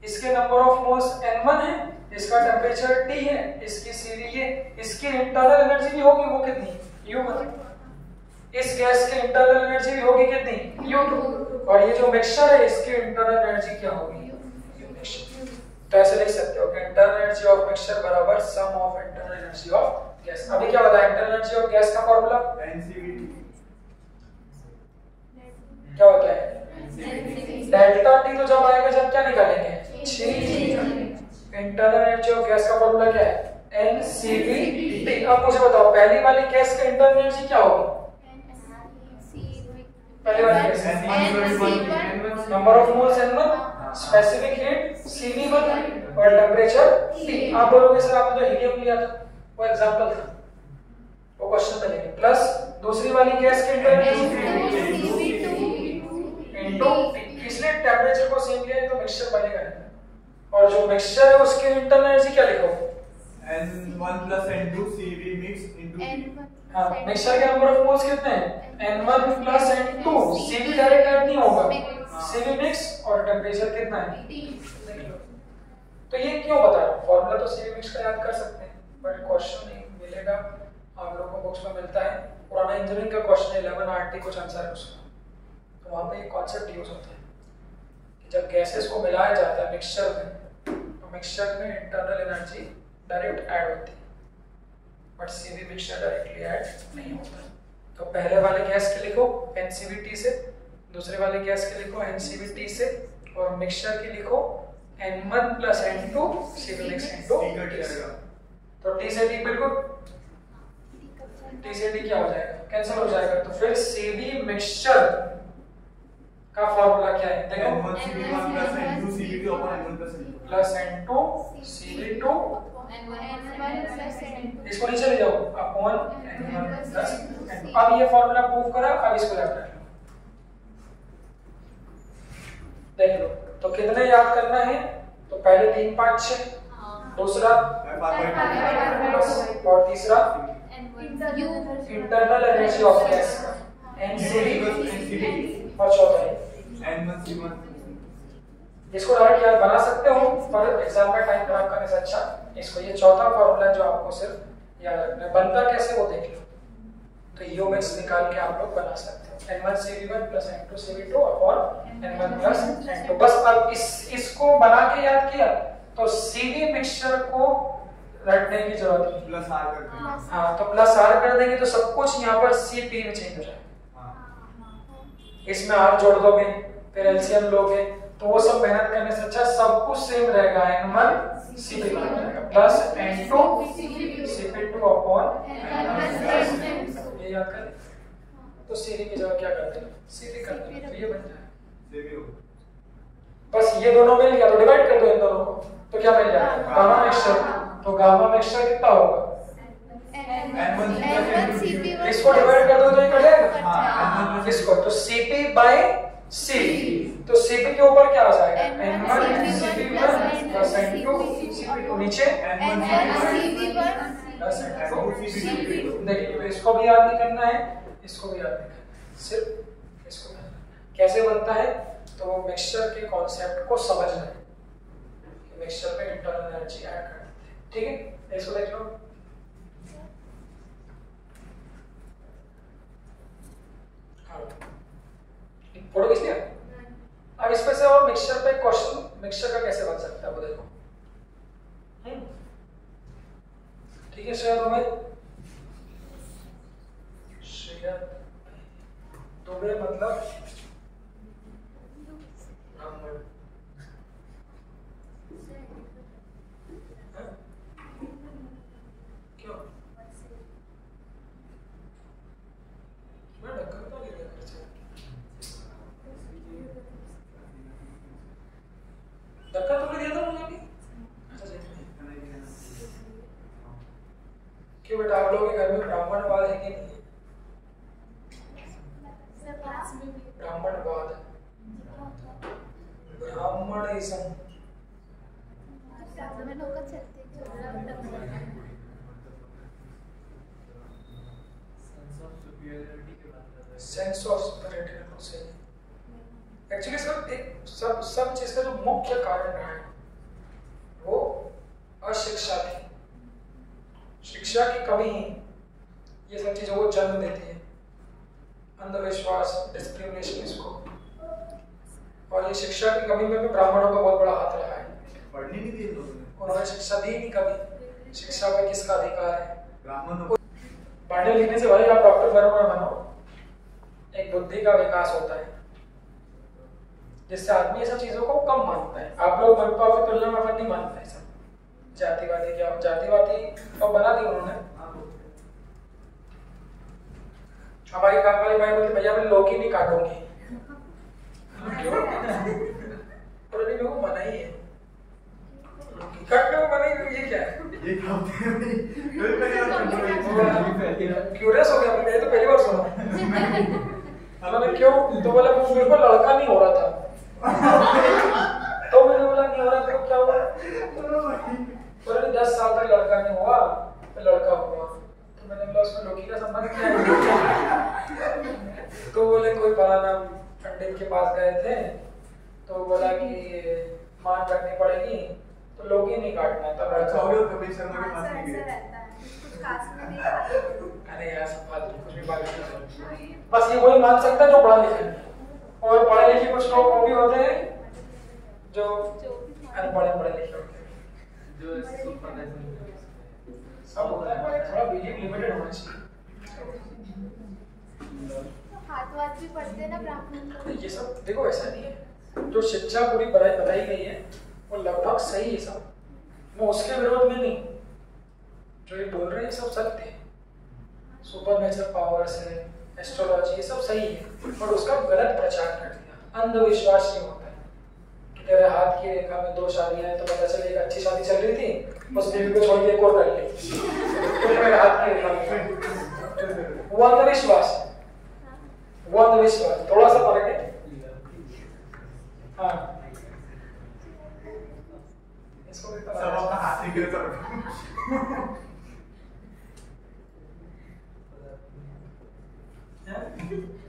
इसके नंबर ऑफ़ मोल्स n1 है इसका टेम्परेचर T है इसकी सीडी है इसकी इंटरनल एनर्जी भी होगी वो कितनी? U मतलब इस गैस की इंटरनल एनर्जी भी होगी कितनी? U2 और ये जो मिक्सचर है इसकी इंटरनल एनर्जी क्या होगी? U मिक्सचर तो ऐसे लिख सकते हो कि इंटरनल एनर्जी ऑफ़ मिक्सचर बराबर sum of internal energy of gas अभी क्या बताया? इंटरनल एनर्जी ऑफ़ गैस का फार्मूला क्या होता है डेल्टा टी तो जब आएगा जब क्या निकालेंगे? इंटरनल एनर्जी ऑफ़ गैस का फॉर्मूला क्या है? एन सी वी टी अब मुझे बताओ पहली वाली गैस का इंटरनल एनर्जी क्या होगी? पहली वाली gas number of moles n1 specific heat CV1 और टेम्परेचर T आप बोलोगे सर आपने जो हीलियम लिया था। वो एग्जांपल था। वो क्वेश्चन लेंगे प्लस दूसरी वाली गैस के इंटरनल इसलिए टेम्परेचर को सेम लिया तो मिक्सचर बनेगा। नहीं और जो मिक्सचर है उसकी इंटरनल एनर्जी क्या लिखो? N1 N2 CV mix into हाँ मिक्सचर के नंबर ऑफ़ मोल्स कितने हैं? N1 N2 CV direct add नहीं होगा। CV मिक्स और टेम्परेचर कितना है? तो ये क्यों बता रहा हूँ? फॉर्मूला तो CV मिक्स का याद कर सकते हैं। बट क्वेश्चन नहीं मिलेगा। आप लोगों को बुक्स में मिलता है। पुराना इंजीनियरिंग का क्वेश्चन 11 आरटी कुछ आंसर है उसका। तो वहाँ पे एक कॉन्सेप्ट यूज़ होता है कि जब गैसेस को मिलाया जाता है मिक्सचर में तो मिक्सचर में इंटरनल एनर्जी डायरेक्ट ऐड होती है। But CV mixture directly add नहीं होता। तो पहले वाले गैस के लिखो एनसीवीटी से दूसरे वाले गैस के लिखो एनसीवीटी से और मिक्सचर की लिखो N1 plus N2 CV mix into T cut जाएगा तो T से T बिल्कुल। T से T क्या हो जाएगा? कैंसिल हो जाएगा। तो फिर CV मिक्सचर का फॉर्मूला क्या है देखो N1 CV1 plus N2 CV2 upon N1 plus N2 plus N2 CV2 इसको नीचे ले जाओ अपॉन N1 प्लस N2 अब ये फॉर्मूला प्रूव करा अब इसको याद कर लो देख लो तो कितने याद करना है तो पहले तीन पाँच छह दूसरा और तीसरा internal energy of gas NCD और चौथा ये। N1 CV1 इसको डायरेक्ट याद बना सकते हो पर एग्ज़ाम में टाइम खराब करने से अच्छा। इसको ये चौथा फॉर्मूला जो आपको सिर्फ़ याद रखना है बनता कैसे वो देख लो। तो यो मिक्स निकाल के आप लोग बना सकते हो। N1 cv1 plus n2 cv2 upon n1 plus n2 बस अब इस इसको बना के याद किया तो cv मिक्सचर को रटने की ज़रूरत नहीं। प्लस आर करते हैं हाँ तो प्लस आर कर देंगे तो सब कुछ यहाँ पर सी पी में चेंज हो जाएगा। हाँ इसमें आर जोड़ दोगे फिर एलसीएम लोगे तो वो सब मेहनत करने से अच्छा सब कुछ सेम रहेगा n1 cp1 रहेगा प्लस n2 cp2 अपॉन ये याद कर तो सीरी की जगह क्या करते हैं? सीरी करते हैं तो ये बन जाए। बस ये दोनों मिल गया तो डिवाइड कर दो इन दोनों को तो क्या मिल जाएगा? गामा मिक्सचर तो गामा मिक्सचर कितना होगा? इसको डिवाइड कर दो तो ये कट हाँ, तो cp बाय cv तो cp के ऊपर क्या आ जाएगा? N1 cp1 plus n2 cp2 नीचे N one CP one plus n2 देखिए तो इसको भी याद नहीं करना है। इसको भी याद नहीं करना सिर्फ़ इसको है। कैसे बनता है? तो वो मिक्सचर के कॉन्सेप्ट को समझना है। मिक्सचर में इंटरनल एनर्जी ऐड करना है। ठीक है? इसको देख लो। फ़ोटो खींच लिया अब इसमें से और मिक्सचर पे क्वेश्चन मिक्सचर का कैसे बन सकता है वो देखो। हम्म। ठीक है श्रेया दुबे श्रेया दुबे मतलब हाँ? क्यों मैं ढक्कन तो नहीं दिया घर से धक्का तो नहीं दिया था मुझे क्यों बेटा आप लोगों के घर में ब्राह्मणवाद है कि नहीं ब्राह्मणवाद ब्राह्मणिज्म सेंस ऑफ़ स्पिरिट से एक्चुअली सब एक सब सब चीज़ का जो मुख्य कारण है वो अशिक्षा थी शिक्षा की कमी ही ये सब चीज़ों को जन्म देती है। अंधविश्वास डिस्क्रिमिनेशन इसको। और ये शिक्षा की कमी में भी ब्राह्मणों का बहुत बड़ा हाथ रहा है। पढ़ने नहीं ने? उन्होंने शिक्षा दी नहीं कभी। शिक्षा पे किसका अधिकार है? ब्राह्मण पढ़ने लिखने से भले आप डॉक्टर बनो बनो एक बुद्धि का विकास होता है। जिससे आदमी ये सब चीज़ों को कम मानता है। आप लोग मन पाव की तुलना में अपन नहीं मानते हैं सब। जातिवादी क्या जातिवादी तो बना दी उन्होंने। हमारी काम वाली भाई बोलती भैया मैं लोग ही नहीं काटूँगी। मेरे को मना ही है। लौकी काटने को मना ही ये क्या है? ये क्या हैं भाई कभी पहले आप समझ रहे क्यूरियस हो। गया मैंने तो पहली बार सुना। मैंने क्यों? तो बोला मेरे को लड़का नहीं हो रहा था। तो मैंने बोला नहीं हो रहा तो क्या हुआ? बोला नहीं दस साल तक लड़का नहीं हुआ तो लड़का हुआ। तो मैंने बोला उसमें लौकी का संबंध क्या है? तो बोले कोई फलाना पंडित के पास गए थे तो बोला कि मान रखनी पड़ेगी तो लौकी नहीं काटना है तब अच्छा लड़का हो गया कपिल शर्मा के पास नहीं गए। अरे यार सब फालतू कुछ भी बात नहीं बस ये वही मान सकता है जो पढ़ा लिखा है। और पढ़े लिखे कुछ लोग वो भी होते हैं। जो अनपढ़े पढ़े लिखे होते हैं जो सुपर सब होता है पर थोड़ा बिलीव लिमिटेड होना चाहिए। हाथ वाथ भी पढ़ते ना ब्राह्मण ये सब देखो ऐसा नहीं है। जो शिक्षा पूरी बताई बताई गई है वो लगभग सही है सब। मैं उसके विरोध में नहीं। जो ये बोल रहे हैं सब सत्य है। सुपर नेचुरल पावर्स है। एस्ट्रोलॉजी ये सब सही है पर उसका गलत प्रचार कर दिया। अंधविश्वास ये होता है। कि तेरे हाथ की रेखा में दो शादियाँ हैं तो पता चले एक अच्छी शादी चल रही थी उस बीवी को छोड़ के एक और कर ली। तो मेरे हाथ की रेखा में। वो अंधविश्वास है। वो अंधविश्वास थोड़ा सा फ़र्क है। हाँ। इसको भी पता Yeah.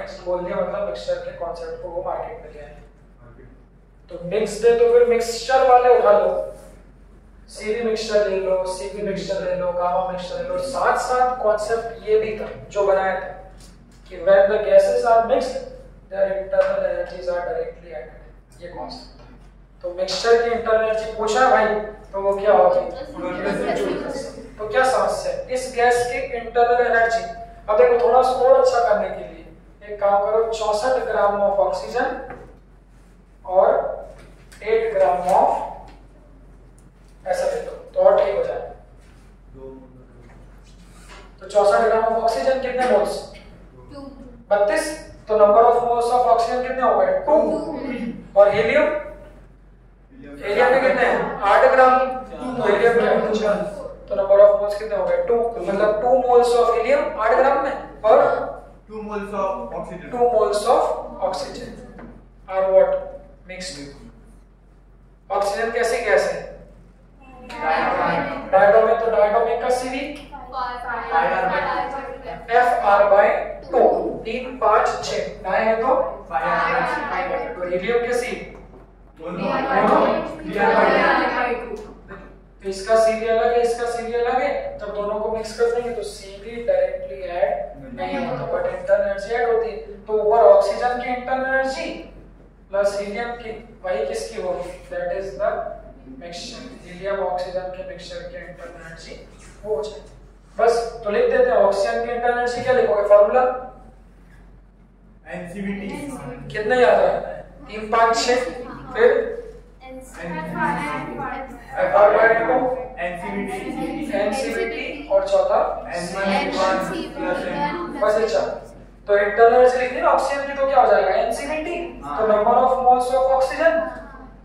मिक्स्ड बोल दिया मतलब मिक्सचर के कॉन्सेप्ट को वो मार्केट में ले आए तो मिक्स्ड है तो फिर मिक्सचर वाले उठा लो। सी भी मिक्सचर ले लो सी भी मिक्सचर ले लो गामा मिक्सचर ले लो। साथ साथ कॉन्सेप्ट ये भी था जो बनाया था कि when the gases are mixed their internal energies are directly added. ये कॉन्सेप्ट तो मिक्सचर की इंटरनल एनर्जी पूछा भाई तो वो क्या होगी तो क्या समस्या है? इस गैस की इंटरनल एनर्जी अब देखो थोड़ा सा और अच्छा करने के लिए एक काम करो, चौसठ ग्राम ऑफ़ ऑक्सीजन और 8 ग्राम ऑफ़ ऐसा दे दो तो और ठीक हो जाए। तो चौसठ ग्राम ऑफ़ ऑक्सीजन कितने मोल्स बत्तीस। तो number of moles of oxygen कितने हो गए? टू और हीलियम हीलियम में कितने आठ ग्राम। तो हीलियम है तो नंबर ऑफ़ मोल्स कितने हो गए? टू मतलब टू मोल्स ऑफ़ हीलियम आठ ग्राम में। और two moles of oxygen two moles of oxygen are what mixed oxygen कैसी गैस है? डायटोमिक तो डायटोमिक का CV F R by two तीन पाँच छः डाई है तो? तो हीलियम के सी तो इसका सीवी अलग है इसका सीवी अलग है जब दोनों को मिक्स कर देंगे तो सीवी डायरेक्टली ऐड नहीं होता बट इंटरनल एनर्जी ऐड होती है। तो ऊपर ऑक्सीजन की इंटरनल एनर्जी प्लस हीलियम की वही किसकी होगी? That is the mixture helium oxygen के मिक्सचर की इंटरनल एनर्जी वो हो जाएगी। बस तो लिख देते हैं ऑक्सीजन की इंटरनल एनर्जी क्या लिखोगे? फार्मूला एनसीवीटी कितना याद रखना है? तीन पाँच छः फिर? और चौथा एन1 प्लस एन बस अच्छा तो इंटरनल एनर्जी लिखनी ना ऑक्सीजन की तो क्या हो जाएगा एनसीवीटी तो number of moles of oxygen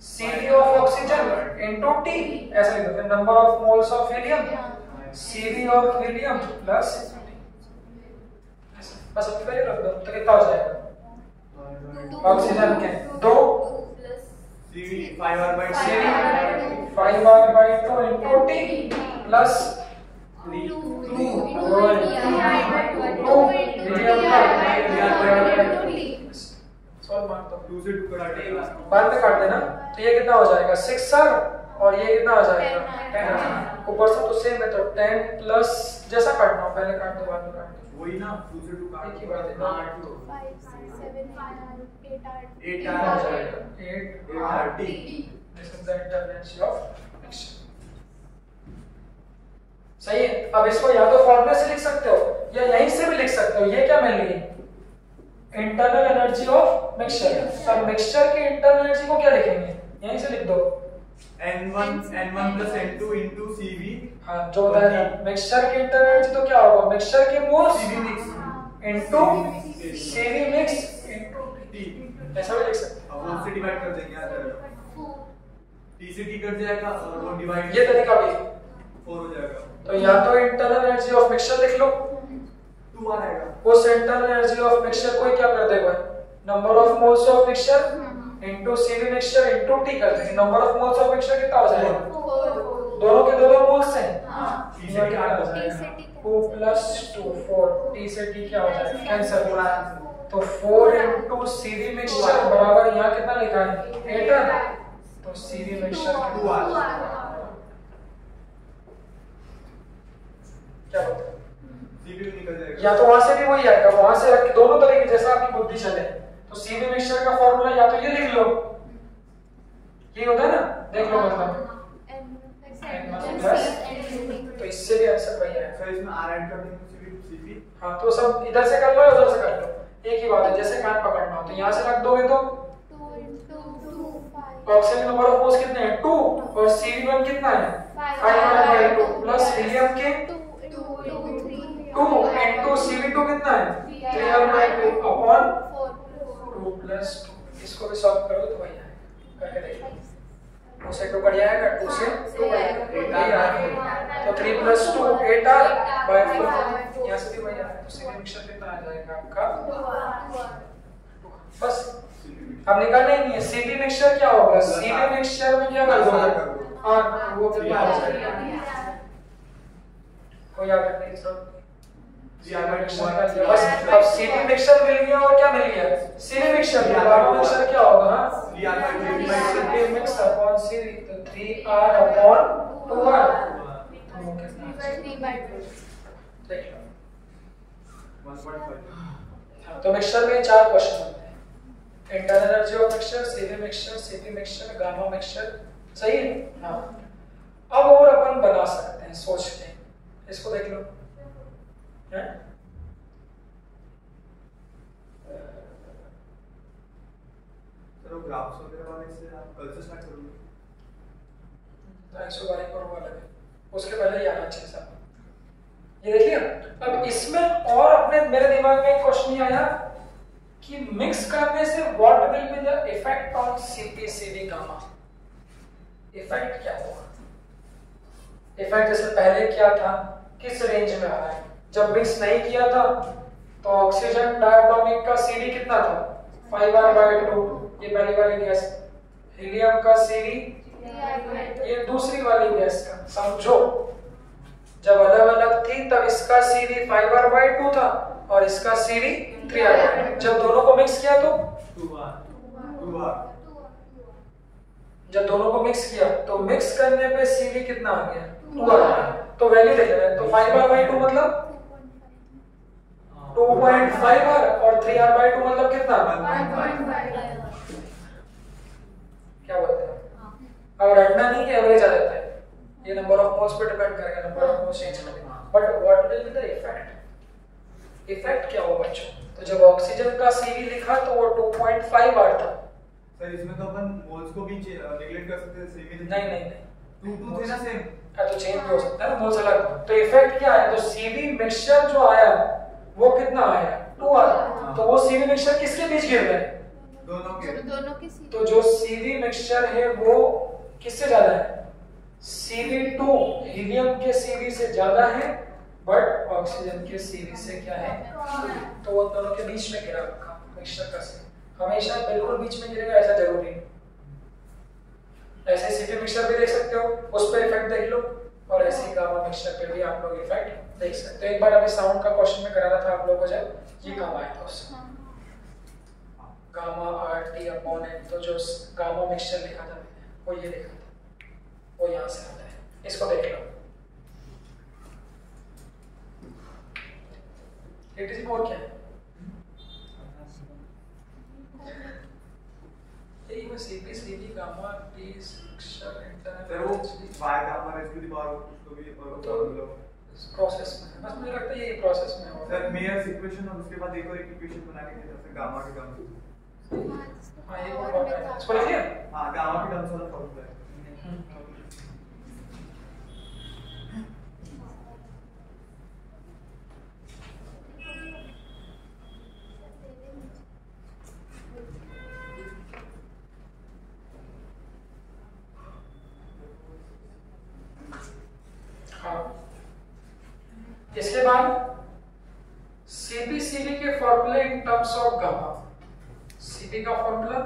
CV of oxygen into T ऐसा लिख दो number of moles of helium CV of helium plus बस अब फिर रख दो तो कितना हो जाएगा ऑक्सीजन के दो CV 5 R by CV 5R by 2 into T plus 3 solve मार दो 2 से 2 करा देगा बाद काट देना तो ये कितना हो जाएगा? 6 सर और ये कितना आ जाएगा? 10 ऊपर से तो सेम है तो 10 प्लस जैसा काटना हो पहले काट दो बाद में काट दो। वही ना 2 से 2 काट एक ही बात है। हाँ 2 8 कितना आर हो जाएगा 8 R T this is the internet of mixture सही है। अब इसको या तो फॉर्मूले से लिख सकते हो या यहीं से भी लिख सकते हो। ये क्या मिल रही है? इंटरनल एनर्जी ऑफ़ मिक्सचर अब मिक्सचर की इंटरनल एनर्जी को क्या लिखेंगे? यहीं से लिख दो। N1 n1 plus n2 into cv हाँ जो होता है मिक्सचर की इंटरनल एनर्जी तो क्या होगा? मिक्सचर के moles cv mix. Into CV mix into t. ऐसा भी लिख सकते अब वो से डिवाइड कर देंगे आ जाएगा t से t कट जाएगा और वो डिवाइड ये तरीका भी है। 4 हो जाएगा. तो या तो इंटरनल एनर्जी ऑफ़ मिक्सचर लिख लो। 2 आ जाएगा उस इंटरनल एनर्जी ऑफ़ मिक्सचर को क्या कर देगा? Number of moles of mixture into CV mixture into T कर देंगे। Number of moles of mixture कितना हो जाएगा? दोनों के दो दो मोल्स हैं। t से क्या हो जाएगा? 2 प्लस 2 4 t से t क्या हो जाएगा? कैंसिल हो रहा है। तो 4 इनटू सीवी मिक्सचर बराबर यहाँ कितना लिखा है? 8 तो सीवी मिक्सचर Two आ क्या होता है? जाएगा। या तो वहाँ से भी वही आएगा। वहाँ से रख के दोनों तरीके जैसा आपकी बुद्धि चले। तो सीवी मिक्सचर का फॉर्मूला या तो ये लिख लो। ये होता है ना? देख लो मतलब। तो इससे भी आंसर वही आएगा सर इसमें r ऐड कर देंगे cv हाँ तो सब इधर से कर लो उधर से कर लो। एक ही बात है जैसे कान पकड़ना हो तो यहाँ से रख दोगे तो? ऑक्सीजन नंबर ऑफ़ मोल्स कितने हैं? टू और CV1 कितना है? Five by two plus helium के? टू इनटू CV2 कितना है? Three by two upon two plus इसको भी सॉल्व करो तो वही आएगा करके देखो टू से टू जाएगा टू से टू तो three plus two eight R by four यहाँ से भी वही आ रहा है तो सीधे मिक्सचर कितना आ जाएगा आपका बस अब निकालना ही नहीं है सीपी मिक्सचर क्या होगा सीपी मिक्सचर में क्या कर दोगे हाँ वो कितना आ जाएगा कोई याद रखने की ज़रूरत नहीं सीपी मिक्सचर का लिया। बस अब सीपी मिक्सचर मिल गया और क्या मिल गया? कार्बो मिक्सचर क्या होगा हाँ? मिक्स अपॉन तो 3r अपॉन 2r वो कितना है? देख लो वन पॉइंट फाइव मिक्सचर में चार क्वेश्चन बनते हैं। Internal energy of mixture CP mixture CP mixture gamma mixture सही है? हाँ। अब और अपन बना सकते हैं सोच के। इसको देख लो। हैं? चलो ग्राफ्स वगैरह वाले से आप कल से स्टार्ट करोगे। तो बारह है? उसके पहले ही आना चाहिए सब। ये देखिए अब इसमें और अपने मेरे दिमाग में एक क्वेश्चन आया कि मिक्स करने से what will be the effect on gamma effect क्या होगा? इफ़ेक्ट जैसे पहले क्या था? किस रेंज में आ रहा है? जब मिक्स नहीं किया था तो ऑक्सीजन डायटोमिक का सीडी कितना था? 5 आर बाय 2 ये पहली वाली गैस। हीलियम का सीडी ये दूसरी वाली गैस का। समझो। जब अलग अलग थी तब इसका सीडी 5 आर बाय 2 था और इसका सीडी 3 आर बाय 2 जब दोनों को मिक्स किया तो? टू टू जब दोनों को मिक्स किया तो मिक्स करने पे सीडी कितना आ गया? 2 आ गया तो वैल्यू देख रहे हैं तो 5 आर बाय 2 मतलब? 2.5 आर और 3 आर बाय 2 मतलब कितना? क्या बोलते हैं? अब रटना नहीं कि एवरेज आ जाता है ये नंबर ऑफ़ मोल्स पे डिपेंड करेगा नंबर ऑफ़ मोल्स चेंज करेगा but what will be the effect effect क्या होगा बच्चों? तो जब ऑक्सीजन का सीवी लिखा तो वो 2.5 आर था। सर इसमें तो अपन मोल्स को भी नेगलेक्ट कर सकते हैं सेम नहीं नहीं नहीं। टू टू थे ना सेम हाँ, तो चेंज भी हो सकता है ना मोल्स अलग तो इफ़ेक्ट क्या है? तो सीवी मिक्सचर जो आया वो कितना आया? 2 आर तो वो सीवी मिक्सचर किसके बीच गिर रहा है दोनों के। दोनों के तो जो सीवी मिक्सचर है वो किससे ज़्यादा है? Cv2 हीलियम के Cv से ज़्यादा है बट ऑक्सीजन के Cv से क्या है? तो वो दोनों के बीच में गिरा रखा मिक्सचर का सी हमेशा बिल्कुल बीच में गिरेगा ऐसा ज़रूरी नहीं। ऐसे सीपी मिक्सचर भी देख सकते हो उस पर इफ़ेक्ट देख लो और ऐसे ही गामा मिक्सचर पे भी आप लोग इफ़ेक्ट देख सकते हो। एक बार अभी साउंड का क्वेश्चन में कराना था आप लोगों को जब? ये काम आया था उससे gamma R T upon N तो जो गामा मिक्सचर लिखा था मैंने वो ये लिखा था। वो यहाँ से आता है। इसको देख लो। इट इज़ मोर क्या? है यही मैं CP CP gamma T mixture sir वो internal by gamma raise to the power उसको भी और प्रोसेस में। है। बस मुझे लगता है ये प्रोसेस में होगा। सर मेयर इक्वेशन और उसके बाद एक और एक इक्वेशन बना के देता सर गामा के टर्म्स हाँ ये बहुत बात है हाँ गामा के टर्म्स वाला फॉर्मूला है। हाँ इसके बाद सीपीसीबी के फॉर्मूले in terms of gamma CP का फॉर्मूला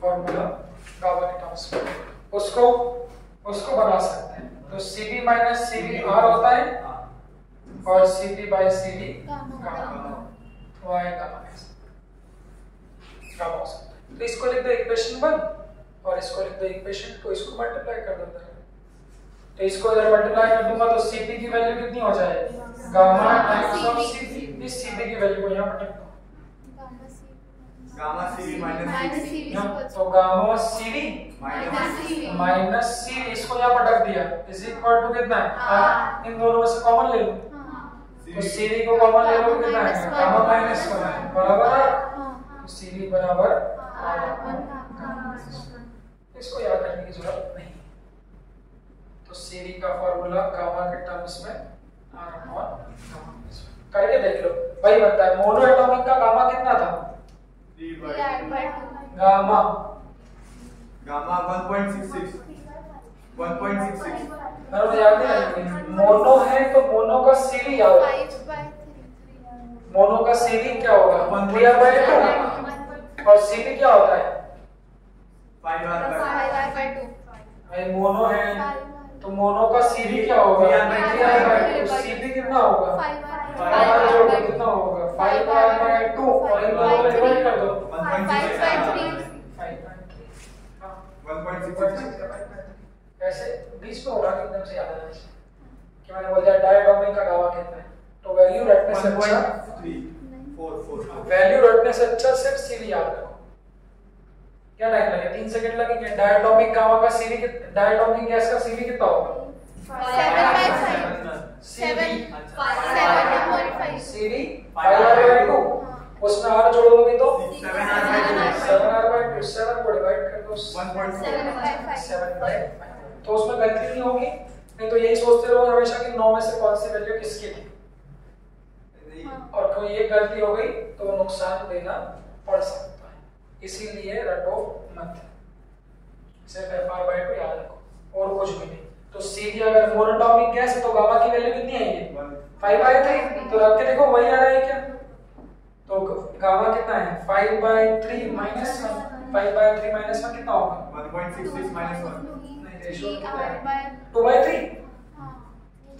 फॉर्मूला गामा के टर्म्स में उसको उसको बना सकते हैं तो सीबी माइनस सीबी आर होता है हाँ और CP by CB gamma. Gamma तो आएगा गामा गामा हो सकता है तो इसको लिख दो इक्वेशन वन और इसको लिख दो इक्वेशन टू इसको मल्टीप्लाई कर दो इधर तो इसको इधर मल्टीप्लाई कर दूँगा तो सीपी की वैल्यू कितनी हो जाएगी गामा टाइम्स ऑफ़ सीपी इस सीपी की वैल्यू को यहाँ पर रख दो गामा सीवी माइनस सीवी तो gamma CD minus minus C इसको यहाँ पर रख दिया। इज़ इक्वल टू कितना है? हाँ। इन दोनों में से कॉमन ले लो। तो सीडी को कॉमन ले लो कितना है? गामा माइनस वन है। बराबर है? तो सीडी बराबर इसको याद रखने की ज़रूरत नहीं। तो सीडी का फॉर्मूला गामा के टर्म्स में करके देख लो। वही बनता है। मोनो एटॉमिक का गामा कितना था? गामा। गामा 1.66 1.66 मैंने तो याद नहीं रखी मोनो है तो मोनो का सीडी याद है फाइव बाय थ्री मोनो का सीडी क्या होगा? 3 r by 2 और सीडी क्या होता है? 5 फाइव आर बाय टू। भाई मोनो है। तो मोनो का सीडी क्या होगा? 3R by 3 r by 2 CD कितना होगा? फाइव आर जोड़ कितना होगा फाइव आर बाय टू और इन दोनों को डिवाइड कर दो five by three five by three हाँ 1.66 ऐसे बीच में होगा एकदम से याद आना चाहिए कि मैंने बोल दिया डायटोमिक का कितना है? तो वैल्यू रटने से अच्छा 1.3 4 4 वैल्यू रटने से अच्छा सिर्फ़ सीडी याद रखो। क्या टाइम लगेगा तीन सेकंड लगेंगे डायटोमिक का सीडी डायटोमिक गैस का सीडी कितना होगा? टू उसमें आर जोड़ोगे तो. Seven R by two seven को डिवाइड कर दो. Seven by five seven by तो उसमें गलती नहीं होगी? नहीं तो यही सोचते रहो हमेशा कि नौ में से कौन सी वैल्यू किसकी थी? और कोई एक गलती हो गई तो नुकसान देना पड़ सकता है। इसीलिए रटो मत। सिर्फ़ एफ़ आर बाई टू याद रखो और कुछ भी नहीं। तो सीधी अगर मोनोटॉमिक गैस तो गामा की वैल्यू कितनी आएगी फाइव बाई थ्री तो रख के देखो वही आ रहा है क्या? तो गामा कितना है? Five by three minus one five by three minus one कितना होगा? 1.66 minus 1 नहीं रेशियो थ्री कितना है? Two by three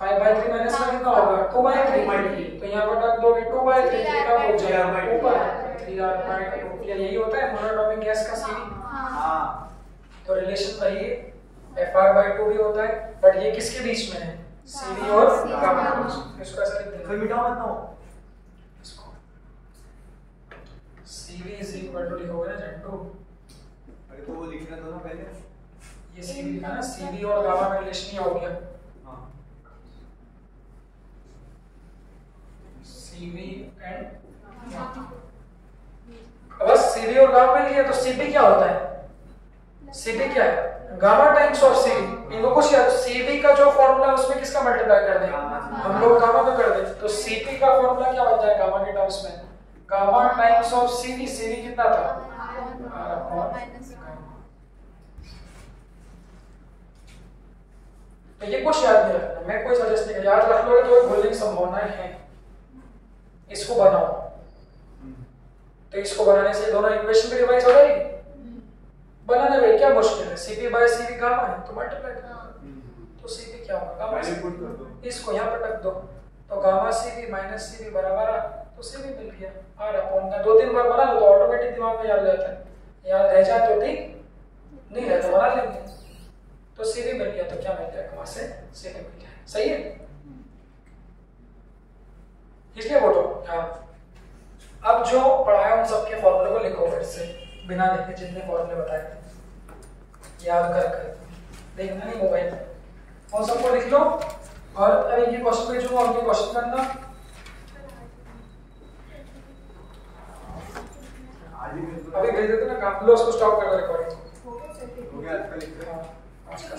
five by three minus one कितना होगा? Two by three. तो यहाँ पर रख दोगे टू बाई थ्री थ्री का हो. जाएगा. ऊपर। थ्री आर बाई टू या यही होता है मोनोटॉमिक गैस का सीडी हाँ हाँ। तो रिलेशन वही है। एफ़ आर बाई टू भी होता है बट ये किसके बीच में है? सीडी और CD गामा के बीच इसको ऐसा लिख फिर देना मिटाओ मत ना इसको। इज़ इक्वल टू लिखोगे ना जेंटू अरे तो वो लिखना दो ना पहले। ये ना और गामा में रिलेशन ये हो गया। हाँ। सीडी एंड बस सीबी और गामा में लिया तो सीडी क्या होता है? सीडी क्या है? गामा टाइम्स ऑफ़ सीडी इनको कुछ याद सीडी का जो फॉर्मूला है उसमें किसका मल्टीप्लाई कर दें? हम लोग गामा का कर दें। तो सीपी का फॉर्मूला क्या बनता है गामा के टर्म्स में? Gamma times of CD CD कितना था? तो ये कुछ याद नहीं रखना। मैं कोई सजेस्ट नहीं याद रख लोगे तो भूलने की संभावना है। इसको बनाओ। तो इसको बनाने से दोनों इक्वेशन भी रिवाइज हो जाएगी? बनाने में क्या मुश्किल है? सीपी बाय सीपी गामा है तो मल्टीप्लाई करो। तो सीपी क्या होगा? गामा इसको यहाँ पर रख दो। तो गामा सीपी माइनस सीपी बराबर आ तो सीपी मिल गया। आर अपॉन का दो तीन बार बना लो तो ऑटोमेटिक दिमाग में याद रहता है। याद रह जाए तो ठीक नहीं रहे तो बना लेंगे। तो सीपी मिल गया तो क्या मिल जाएगा वहाँ से सीपी मिल जाएगा सही है? इसलिए बोलो हाँ। अब जो पढ़ाया उन सबके फॉर्मूले को लिखो फिर से बिना देखे जितने फॉर्मूले बताए। थे याद कर कर। देखना नहीं मोबाइल में उन सबको लिख लो। और अब इनके क्वेश्चन भेजूँगा उनके क्वेश्चन करना। आज अभी भेज देते ना काम। लो उसको स्टॉप कर दो रिकॉर्डिंग हो गया आज का